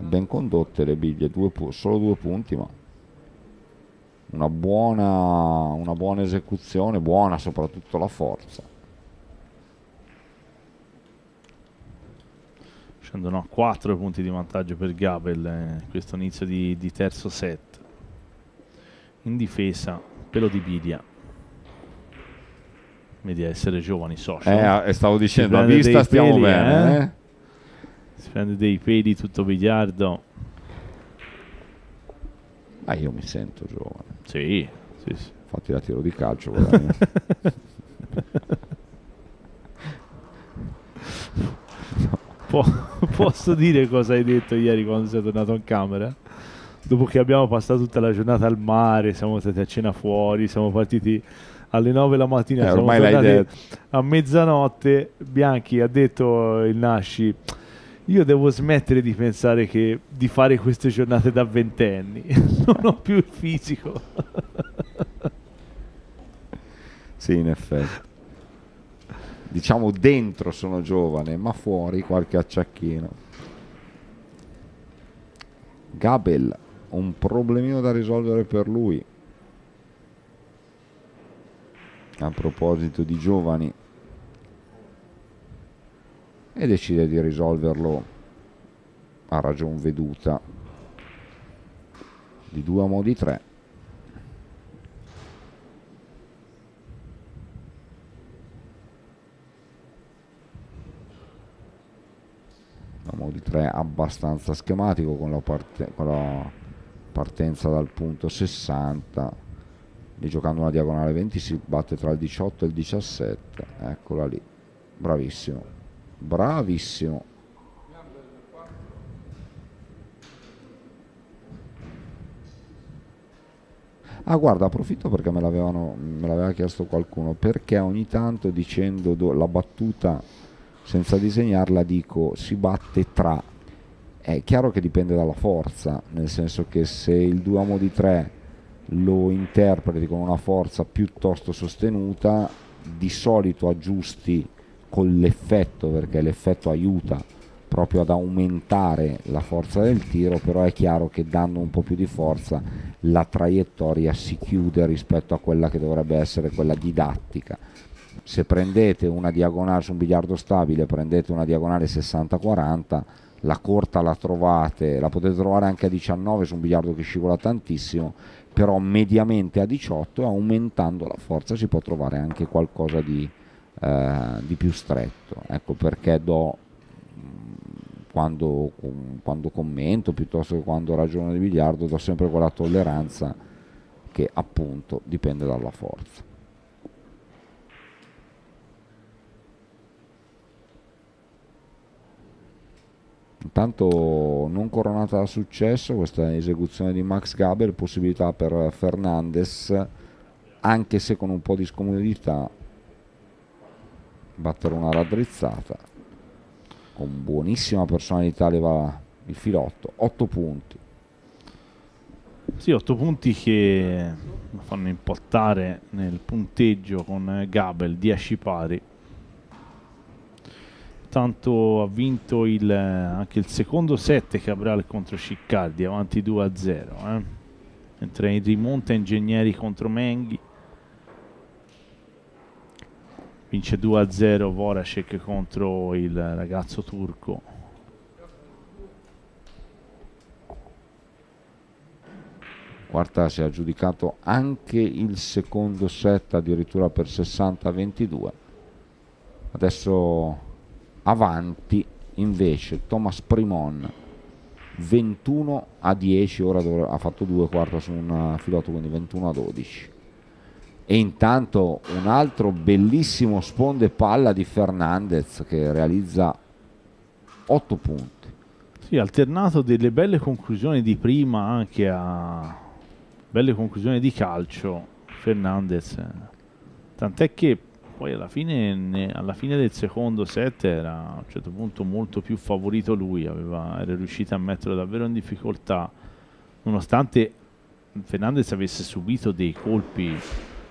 ben condotte le biglie, due solo due punti, ma una buona, una buona esecuzione, buona soprattutto la forza. Scendono a 4 punti di vantaggio per Gabel eh, questo inizio di, di, terzo set. In difesa, pelo di Bidia. Vedi essere giovani social. Eh, stavo dicendo, a vista stiamo peli, bene. Eh? eh? si prende dei peli tutto biliardo. Ah, io mi sento giovane. Sì, sì, sì. Infatti la tiro di calcio. po- posso dire cosa hai detto ieri quando sei tornato in camera? Dopo che abbiamo passato tutta la giornata al mare, siamo stati a cena fuori, siamo partiti alle 9 la mattina, eh, siamo tornati a mezzanotte. Bianchi ha detto il Nasci io devo smettere di pensare che di fare queste giornate da ventenni. non ho più il fisico. sì, in effetti. Diciamo dentro sono giovane, ma fuori qualche acciacchino. Gabel, un problemino da risolvere per lui. a proposito di giovani e decide di risolverlo a ragion veduta di due a modi tre a modi 3 abbastanza schematico con la, parte, con la partenza dal punto 60 lì giocando una diagonale 20 si batte tra il 18 e il 17 eccola lì bravissimo bravissimo. Ah guarda, approfitto perché me, me l'aveva chiesto qualcuno, perché ogni tanto dicendo do, la battuta senza disegnarla dico si batte tra. È chiaro che dipende dalla forza, nel senso che se il duomo di 3 lo interpreti con una forza piuttosto sostenuta, di solito aggiusti con l'effetto, perché l'effetto aiuta proprio ad aumentare la forza del tiro, però è chiaro che dando un po' più di forza la traiettoria si chiude rispetto a quella che dovrebbe essere quella didattica. Se prendete una diagonale su un biliardo stabile, prendete una diagonale 60-40, la corta la trovate, la potete trovare anche a 19 su un biliardo che scivola tantissimo, però mediamente a 18 aumentando la forza si può trovare anche qualcosa di, eh, di più stretto. Ecco perché do quando, quando commento piuttosto che quando ragiono di biliardo do sempre quella tolleranza che appunto dipende dalla forza. Intanto non coronata da successo questa esecuzione di Max Gaber, possibilità per Fernandez, anche se con un po' di scomodità, battere una raddrizzata. Con buonissima personalità leva il filotto 8 punti. Sì 8 punti che fanno impattare nel punteggio con Gabel 10 pari tanto ha vinto il, anche il secondo set Cabral contro Ciccardi avanti 2 a 0 eh? mentre in rimonta Ingegneri contro Menghi. Vince 2-0 Voracek contro il ragazzo turco. Quarta si è aggiudicato anche il secondo set addirittura per 60-22 adesso avanti invece Thomas Primon 21 a 10 ora ha fatto due quarta su un filotto quindi 21 a 12 e intanto un altro bellissimo sponde palla di Fernandez che realizza 8 punti. Sì, alternato delle belle conclusioni di prima anche a belle conclusioni di calcio Fernandez. Tant'è che poi alla fine, alla fine del secondo set era a un certo punto molto più favorito lui, aveva, era riuscito a metterlo davvero in difficoltà, nonostante Fernandez avesse subito dei colpi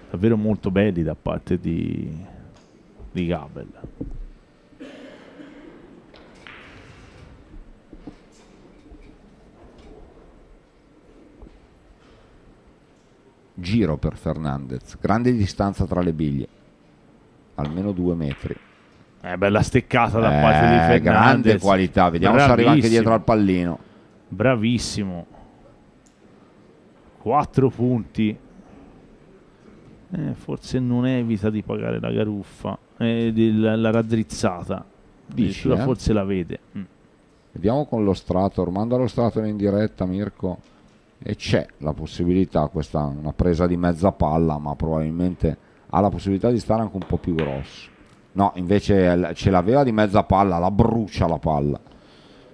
davvero molto belli da parte di, di Gabel. Giro per Fernandez, grande distanza tra le biglie, almeno due metri. Eh, bella steccata da eh, parte di Fernandez. Grande qualità, vediamo Bravissimo. se arriva anche dietro al pallino. Bravissimo. Quattro punti eh, forse non evita di pagare la garuffa, eh, la, la, raddrizzata. Dici, eh? Forse la vede. Mm. Vediamo con lo Strator, manda lo Strator in diretta Mirko e c'è la possibilità, questa è una presa di mezza palla, ma probabilmente ha la possibilità di stare anche un po' più grosso. No, invece ce l'aveva di mezza palla, la brucia la palla.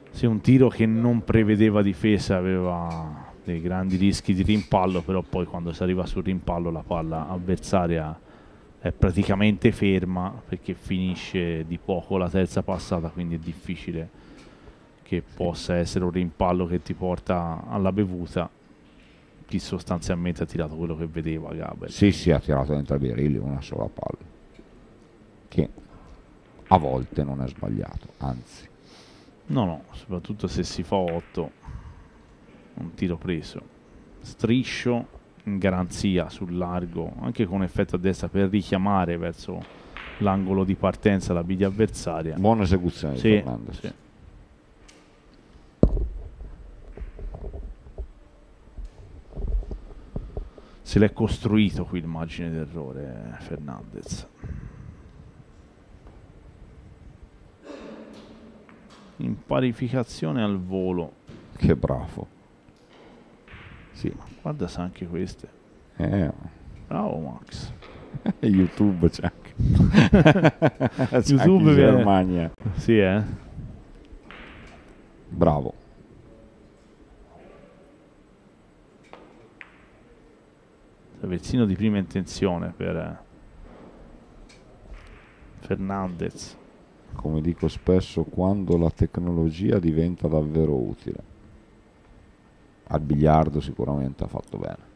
Sì, un tiro che non prevedeva difesa, aveva dei grandi rischi di rimpallo, però poi quando si arriva sul rimpallo la palla avversaria è praticamente ferma perché finisce di poco la terza passata, quindi è difficile che possa essere un rimpallo che ti porta alla bevuta. Chi sostanzialmente ha tirato quello che vedeva Gabriel. Sì, sì, ha tirato dentro i birilli una sola palla. Che a volte non è sbagliato, anzi. No, no, soprattutto se si fa 8 un tiro preso striscio in garanzia sul largo, anche con effetto a destra per richiamare verso l'angolo di partenza la biglia avversaria. Buona esecuzione Sì, di Fernandez. sì. Se l'è costruito qui il margine d'errore Fernandez. In parificazione al volo. Che bravo. Sì. Guarda se anche queste. Eh, Bravo Max. YouTube c'è anche. YouTube anche in viene- Germania. Sì, eh. Bravo. Traversino di prima intenzione per eh, Fernandez. Come dico spesso, quando la tecnologia diventa davvero utile. Al biliardo sicuramente ha fatto bene.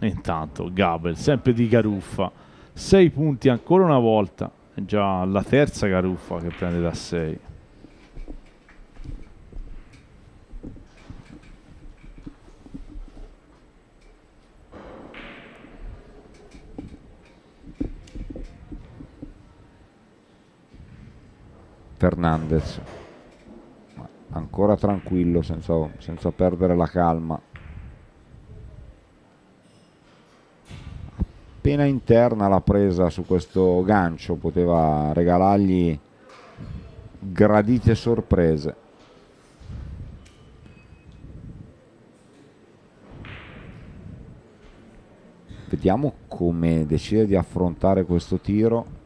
Intanto Gabel, sempre di Garuffa. 6 punti ancora una volta. È già la terza Garuffa che prende da 6. Fernandez. Ancora tranquillo, senza, senza perdere la calma. Appena interna la presa su questo gancio, poteva regalargli gradite sorprese. Vediamo come decide di affrontare questo tiro.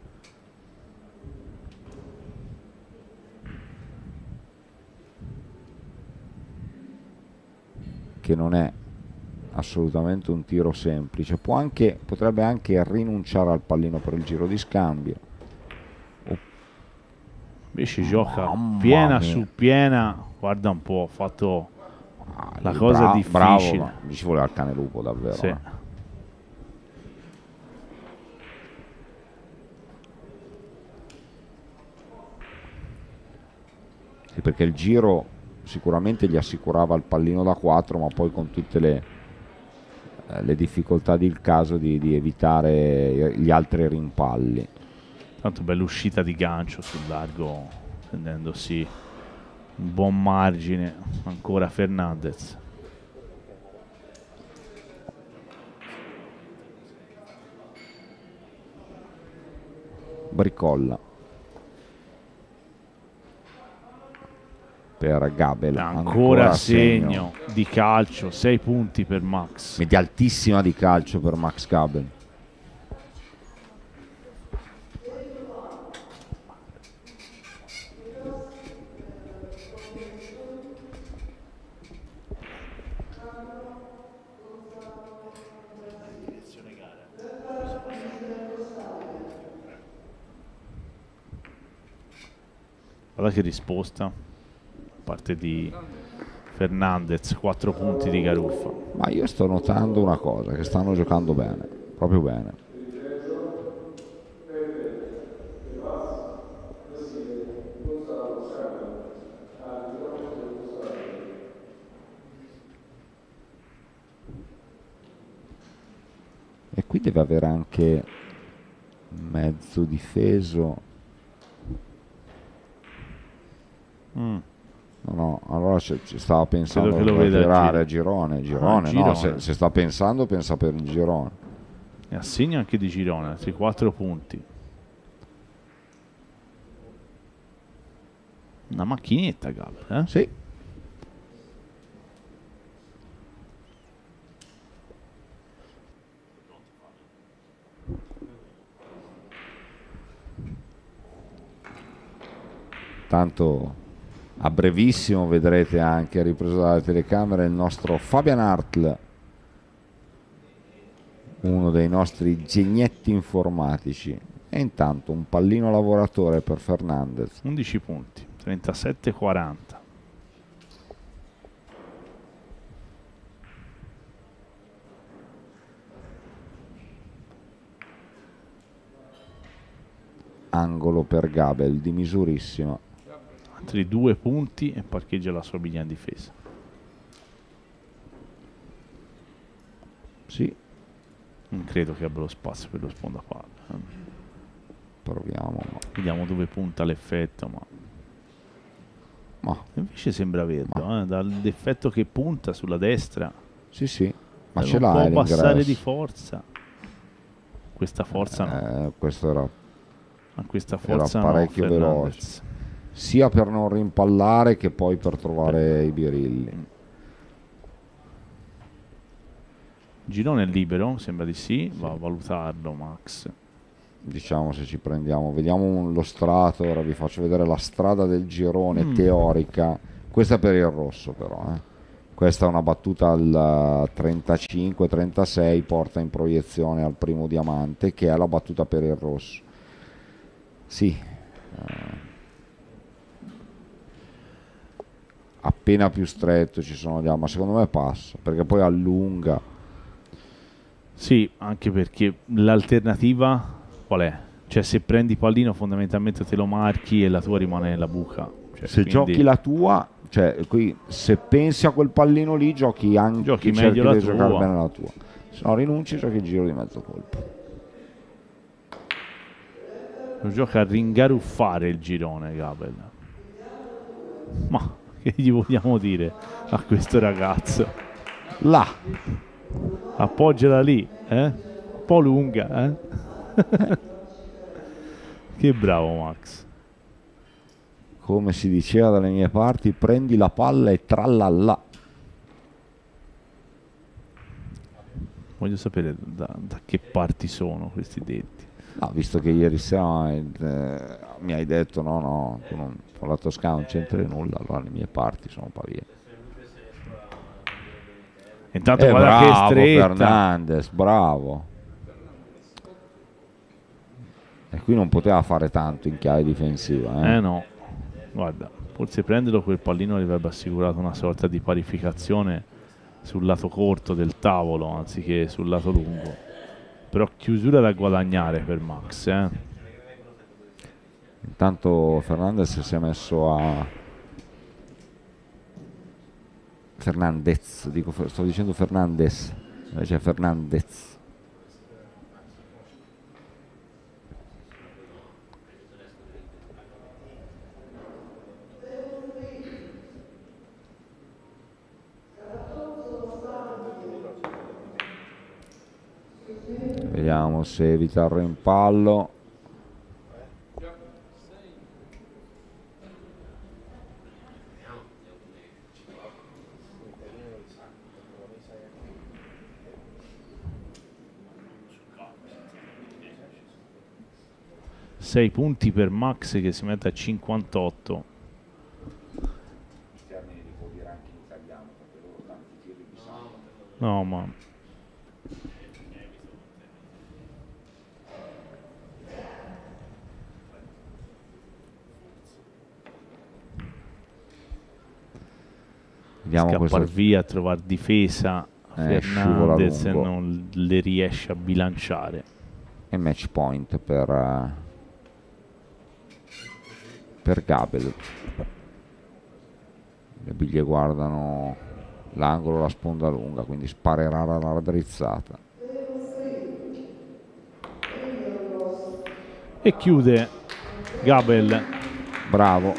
Che non è assolutamente un tiro semplice. Può anche, potrebbe anche rinunciare al pallino per il giro di scambio. Invece gioca Mamma piena mia. su piena. Guarda un po', ha fatto Ah, La cosa bra- difficile. Bravo, ci voleva il cane lupo davvero. sì. eh. Sì, perché il giro sicuramente gli assicurava il pallino da 4, ma poi con tutte le, eh, le difficoltà del caso di, di evitare gli altri rimpalli. Tanto bella uscita di gancio sul largo, prendendosi un buon margine. Ancora Fernandez. Bricolla per Gabel Ancora, a segno di calcio, 6 punti per Max. media altissima di calcio per Max Gabel Guarda che risposta. Parte di Fernandez, 4 punti di Garuffa. ma io sto notando una cosa che stanno giocando bene proprio bene e qui deve avere anche mezzo difeso Mm. No, no, allora ci, ci stava pensando Credo che lo a tirare giro. girone, girone, Ah, no, girone. se, se sta pensando pensa per il girone. E assegno anche di Girone, altri 4 punti. Una macchinetta, Gabel, eh? Sì. Tanto a brevissimo vedrete anche ripreso dalle telecamere il nostro Fabian Hartl, uno dei nostri genietti informatici. E intanto un pallino lavoratore per Fernandez. 11 punti, 37-40. angolo per Gabel di misurissima altri due punti e parcheggia la sua biglia in difesa. Sì, Non credo che abbia lo spazio per lo sponda palla. eh. proviamo. ma- Vediamo dove punta l'effetto, ma Ma invece sembra averlo, eh, dall'effetto che punta sulla destra. sì, sì, ma eh, ce l'ha può passare di forza. Questa forza no, Eh, questo era a questa era forza no, parecchio Fernandez. Sia per non rimpallare che poi per trovare i birilli. Girone è libero, sembra di sì, va a valutarlo Max. Diciamo se ci prendiamo, vediamo lo strato, ora vi faccio vedere la strada del girone Mm. teorica. Questa per il rosso però, eh. Questa è una battuta al 35-36, porta in proiezione al primo diamante, che è la battuta per il rosso. Sì. eh, appena più stretto ci sono già, ma secondo me passa, perché poi allunga. Sì, anche perché l'alternativa qual è? Cioè se prendi pallino fondamentalmente te lo marchi e la tua rimane nella buca. Cioè, se quindi- giochi la tua, cioè qui se pensi a quel pallino lì, giochi anche Giochi meglio la tua. bene la tua. Se no rinunci giochi il giro di mezzo colpo. Lo gioca a ringaruffare il girone, Gabel. Ma che gli vogliamo dire a questo ragazzo? Là, Appoggiala lì, eh? Un po' lunga, eh? che bravo Max. come si diceva dalle mie parti, prendi la palla e trallallà. Voglio sapere da, da che parti sono questi detti. No, visto che ieri sera eh, mi hai detto no, no, tu non, con la Toscana non c'entri nulla, allora le mie parti sono Pavia. Intanto Eh, guarda che bravo stretta. Fernandez, bravo. E qui non poteva fare tanto in chiave difensiva. Eh? Eh no, guarda, forse prenderlo quel pallino gli avrebbe assicurato una sorta di parificazione sul lato corto del tavolo anziché sul lato lungo. Però chiusura da guadagnare per Max, eh. Intanto Fernandez si è messo a Fernandez, dico, sto dicendo Fernandez, invece è Fernandez. Vediamo se evita il rimpallo. Sei punti per Max che si mette a 58. No, ma Vediamo scappar questo. via trovare difesa Eh, Fernandez non le riesce a bilanciare. e match point per, eh, per Gabel. Le biglie guardano l'angolo, la sponda lunga, quindi sparerà la raddrizzata. E chiude Gabel. Bravo,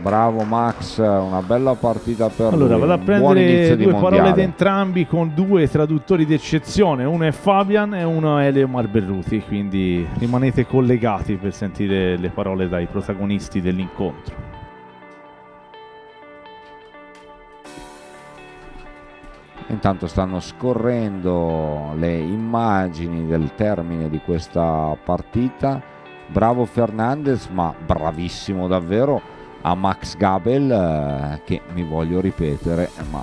bravo Max, una bella partita per Allora, lui, vado a prendere due parole di entrambi con due traduttori d'eccezione. Uno è Fabian e uno è Elio Marberruti. Quindi rimanete collegati per sentire le parole dai protagonisti dell'incontro. Intanto stanno scorrendo le immagini del termine di questa partita. Bravo Fernandez, ma bravissimo davvero a Max Gabel, eh, che mi voglio ripetere, ma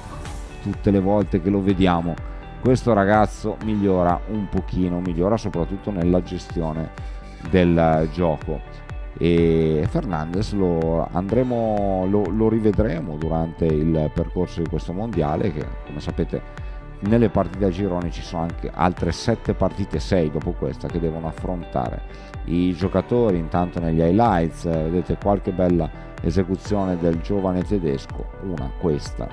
tutte le volte che lo vediamo, questo ragazzo migliora un pochino, migliora soprattutto nella gestione del gioco. E Fernandez lo andremo, lo, lo rivedremo durante il percorso di questo mondiale che come sapete nelle partite a gironi ci sono anche altre 7 partite 6 dopo questa che devono affrontare i giocatori intanto negli highlights eh, vedete qualche bella esecuzione del giovane tedesco una questa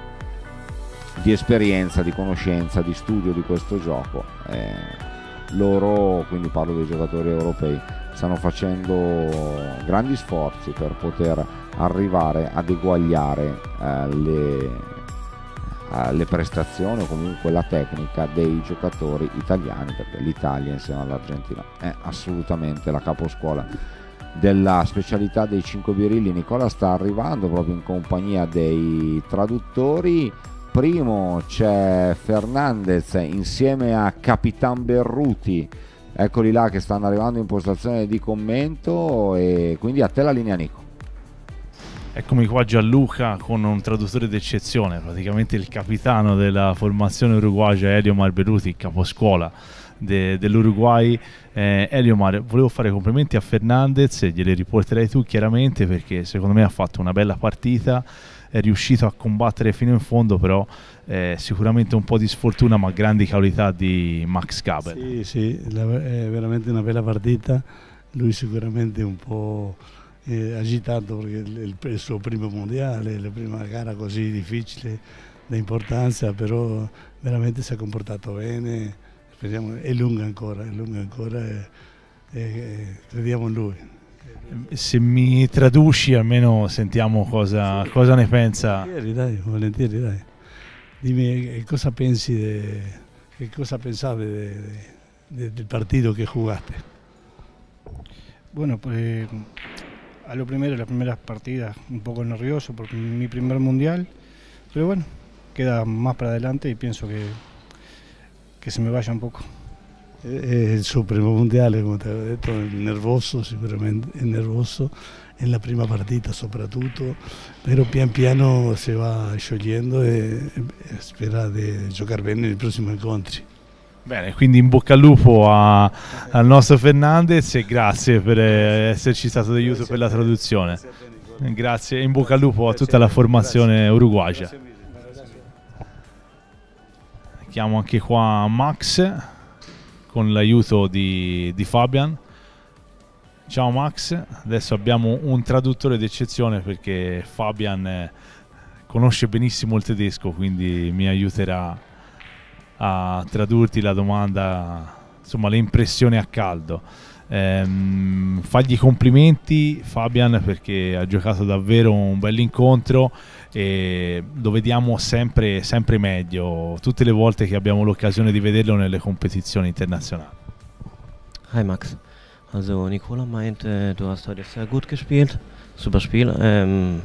di esperienza di conoscenza di studio di questo gioco eh, loro quindi parlo dei giocatori europei stanno facendo grandi sforzi per poter arrivare ad eguagliare eh, le, le prestazioni o comunque la tecnica dei giocatori italiani perché l'Italia insieme all'Argentina è assolutamente la caposcuola della specialità dei 5 birilli. Nicola sta arrivando proprio in compagnia dei traduttori. Primo c'è Fernandez insieme a Capitan Berruti. Eccoli là che stanno arrivando in postazione di commento e quindi a te la linea Nico Eccomi qua Gianluca con un traduttore d'eccezione, praticamente il capitano della formazione uruguagia Elio Marberuti, caposcuola de, dell'Uruguay. Eh, Eliomar, volevo fare complimenti a Fernandez, glieli riporterai tu chiaramente perché secondo me ha fatto una bella partita, è riuscito a combattere fino in fondo, però eh, sicuramente un po' di sfortuna ma grandi qualità di Max Gabel. Sì, sì, è veramente una bella partita, lui sicuramente un po' eh, agitato perché il, il suo primo mondiale, la prima gara così difficile, da importanza, però veramente si è comportato bene, speriamo, è lunga ancora, è lunga ancora e, e crediamo in lui. Se mi traduci almeno sentiamo cosa, sì. cosa ne pensa. Volentieri dai, volentieri dai. Dimmi cosa pensi, de, che cosa pensavi de, de, del partito che jugaste. Bueno, pues a lo primero, las primeras partidas, un poco nervioso por mi primer mundial, pero bueno, queda más para adelante y pienso que, que se me vaya un poco. È come ti avevo detto, è nervoso, sicuramente è nervoso nella prima partita soprattutto, però pian piano si va sciogliendo e, e spera di giocare bene nei prossimi incontri. Bene, quindi in bocca al lupo a, al nostro Fernandez e grazie per eh, esserci stato d'aiuto per la traduzione. Grazie e in bocca al lupo a tutta la formazione uruguagia. Chiamo anche qua Max con l'aiuto di, di Fabian. Ciao Max, adesso abbiamo un traduttore d'eccezione perché Fabian eh, conosce benissimo il tedesco, quindi mi aiuterà a tradurti la domanda, insomma le impressioni a caldo. Ehm, fagli complimenti Fabian perché ha giocato davvero un bel incontro e lo vediamo sempre, sempre meglio tutte le volte che abbiamo l'occasione di vederlo nelle competizioni internazionali. Hi Max, also Nicola meint, äh, du hast heute sehr gut gespielt, super Spiel, ähm,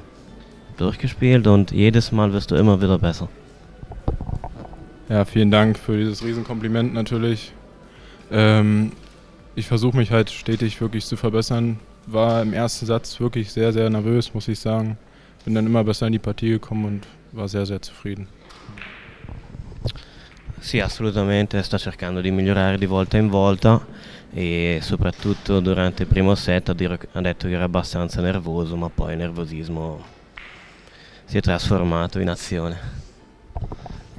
durchgespielt und jedes Mal wirst du immer wieder besser. Ja, vielen Dank für dieses Riesenkompliment natürlich. Ähm, ich versuche mich halt stetig wirklich zu verbessern. War im ersten Satz wirklich sehr, sehr nervös, muss ich sagen. Bin dann immer besser in die Partie gekommen und war sehr, sehr zufrieden. Sì, assolutamente, sta cercando di migliorare di volta in volta e soprattutto durante il primo set ha detto che era abbastanza nervoso, ma poi il nervosismo si è trasformato in azione.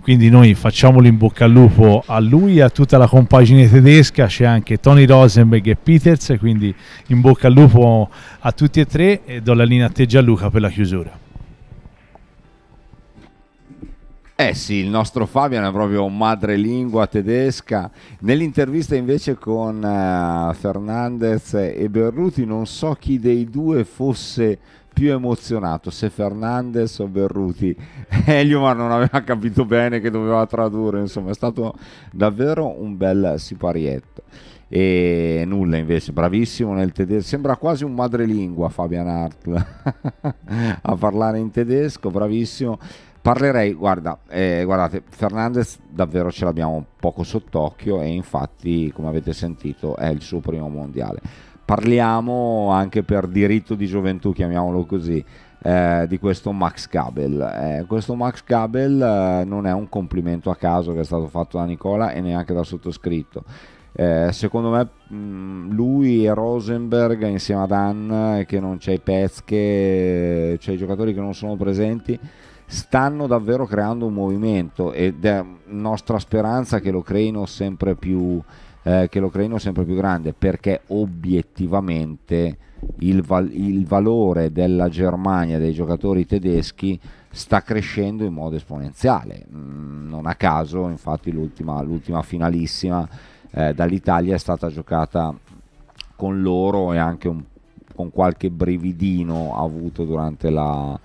Quindi noi facciamo in bocca al lupo a lui e a tutta la compagine tedesca, c'è anche Tony Rosenberg e Peters, quindi in bocca al lupo a tutti e tre e do la linea a te Gianluca per la chiusura. Eh sì, il nostro Fabian è proprio madrelingua tedesca. Nell'intervista invece con uh, Fernandez e Berruti non so chi dei due fosse più emozionato se Fernandez o Berruti Eliomar non aveva capito bene che doveva tradurre insomma è stato davvero un bel siparietto. E nulla invece bravissimo nel tedesco. Sembra quasi un madrelingua Fabian Hartl a parlare in tedesco bravissimo. Parlerei guarda eh, guardate Fernandez davvero ce l'abbiamo poco sott'occhio e infatti come avete sentito è il suo primo mondiale parliamo anche per diritto di gioventù, chiamiamolo così, eh, di questo Max Gabel. Eh, questo Max Gabel eh, non è un complimento a caso che è stato fatto da Nicola e neanche da sottoscritto. Eh, secondo me mh, lui e Rosenberg insieme ad Ann che non c'è i Pezche, c'è i giocatori che non sono presenti stanno davvero creando un movimento ed è nostra speranza che lo creino sempre più, eh, che lo creino sempre più grande perché obiettivamente il, val- il valore della Germania, dei giocatori tedeschi, sta crescendo in modo esponenziale. Mm, non a caso, infatti, l'ultima, l'ultima finalissima eh, dall'Italia è stata giocata con loro e anche un, con qualche brividino avuto durante la,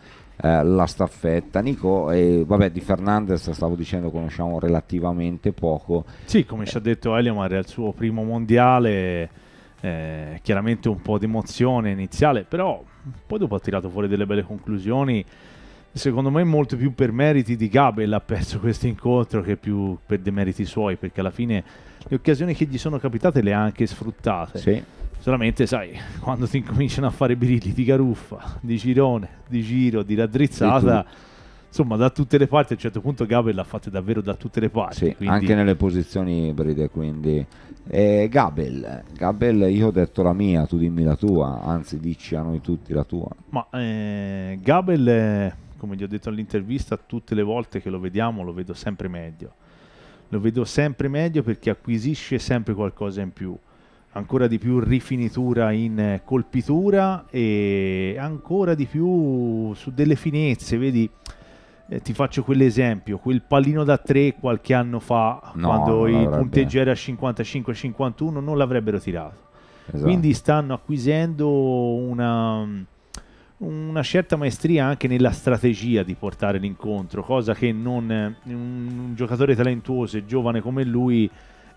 eh, la staffetta. Nico, e, vabbè, di Fernandez stavo dicendo conosciamo relativamente poco. Sì, come ci ha detto Eliomar, è il suo primo mondiale, eh, chiaramente un po' di emozione iniziale, però poi dopo ha tirato fuori delle belle conclusioni. Secondo me molto più per meriti di Gabel ha perso questo incontro che più per demeriti suoi, perché alla fine le occasioni che gli sono capitate le ha anche sfruttate. Sì. Solamente, sai, quando ti incominciano a fare birilli di garuffa, di girone, di giro, di raddrizzata, insomma, da tutte le parti, a un certo punto Gabel l'ha fatte davvero da tutte le parti. Sì, quindi- anche nelle posizioni ibride, quindi... Eh, Gabel, Gabel, io ho detto la mia, tu dimmi la tua, anzi dici a noi tutti la tua. Ma eh, Gabel, eh, come gli ho detto all'intervista, tutte le volte che lo vediamo lo vedo sempre meglio. Lo vedo sempre meglio perché acquisisce sempre qualcosa in più. Ancora di più rifinitura in eh, colpitura e ancora di più su delle finezze, vedi? Eh, ti faccio quell'esempio, quel pallino da 3 qualche anno fa, No, quando il punteggio era 55-51, non l'avrebbero tirato. Esatto. Quindi stanno acquisendo una, una certa maestria anche nella strategia di portare l'incontro, cosa che non, un, un giocatore talentuoso e giovane come lui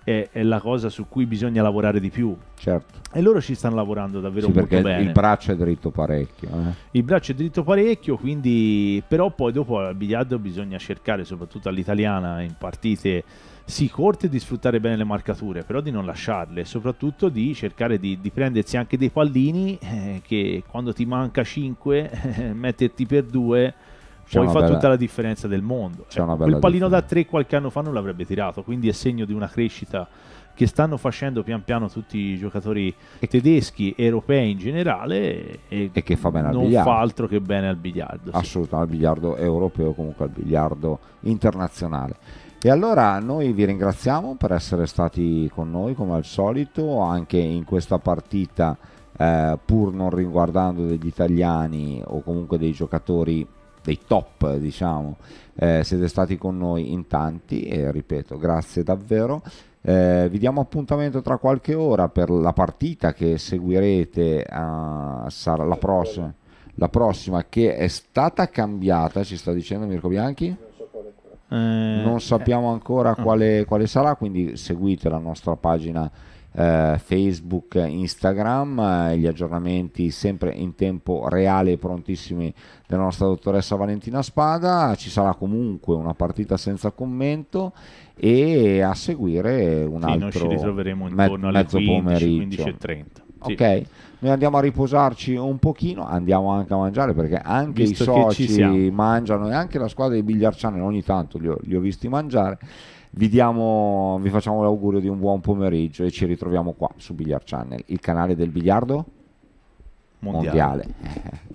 è, è la cosa su cui bisogna lavorare di più. certo. E loro ci stanno lavorando davvero Sì, molto bene. il braccio è dritto parecchio. eh. Il braccio è dritto parecchio, quindi però poi dopo al biliardo bisogna cercare, soprattutto all'italiana, in partite sì corte, di sfruttare bene le marcature, però di non lasciarle, soprattutto di cercare di, di prendersi anche dei pallini eh, che quando ti manca 5, metterti per 2 C'è poi fa bella- tutta la differenza del mondo. c'è una Ecco, bella quel pallino da. 3 qualche anno fa non l'avrebbe tirato, quindi è segno di una crescita che stanno facendo pian piano tutti i giocatori tedeschi, europei in generale e, E che fa bene al non biliardo. fa altro che bene al biliardo. sì. assolutamente al biliardo europeo, comunque al biliardo internazionale. E allora noi vi ringraziamo per essere stati con noi come al solito, anche in questa partita, eh, pur non riguardando degli italiani o comunque dei giocatori dei top, diciamo, eh, siete stati con noi in tanti e ripeto, grazie davvero. Eh, vi diamo appuntamento tra qualche ora per la partita che seguirete, eh, sarà la prossima la prossima che è stata cambiata, ci sta dicendo Mirko Bianchi? Eh, Non sappiamo ancora Ah. quale, quale sarà, quindi seguite la nostra pagina eh, Facebook, Instagram, eh, gli aggiornamenti sempre in tempo reale e prontissimi della nostra dottoressa Valentina Spada. Ci sarà comunque una partita senza commento e a seguire un sì, noi altro ci ritroveremo me- intorno alle mezzo 15, pomeriggio. 15.30. Sì. Ok, noi andiamo a riposarci un pochino, andiamo anche a mangiare perché anche Visto i ci soci mangiano e anche la squadra dei Bigliarciani ogni tanto li ho, li ho visti mangiare vi, diamo, vi facciamo l'augurio di un buon pomeriggio e ci ritroviamo qua su Billiard Channel, il canale del biliardo mondiale. mondiale.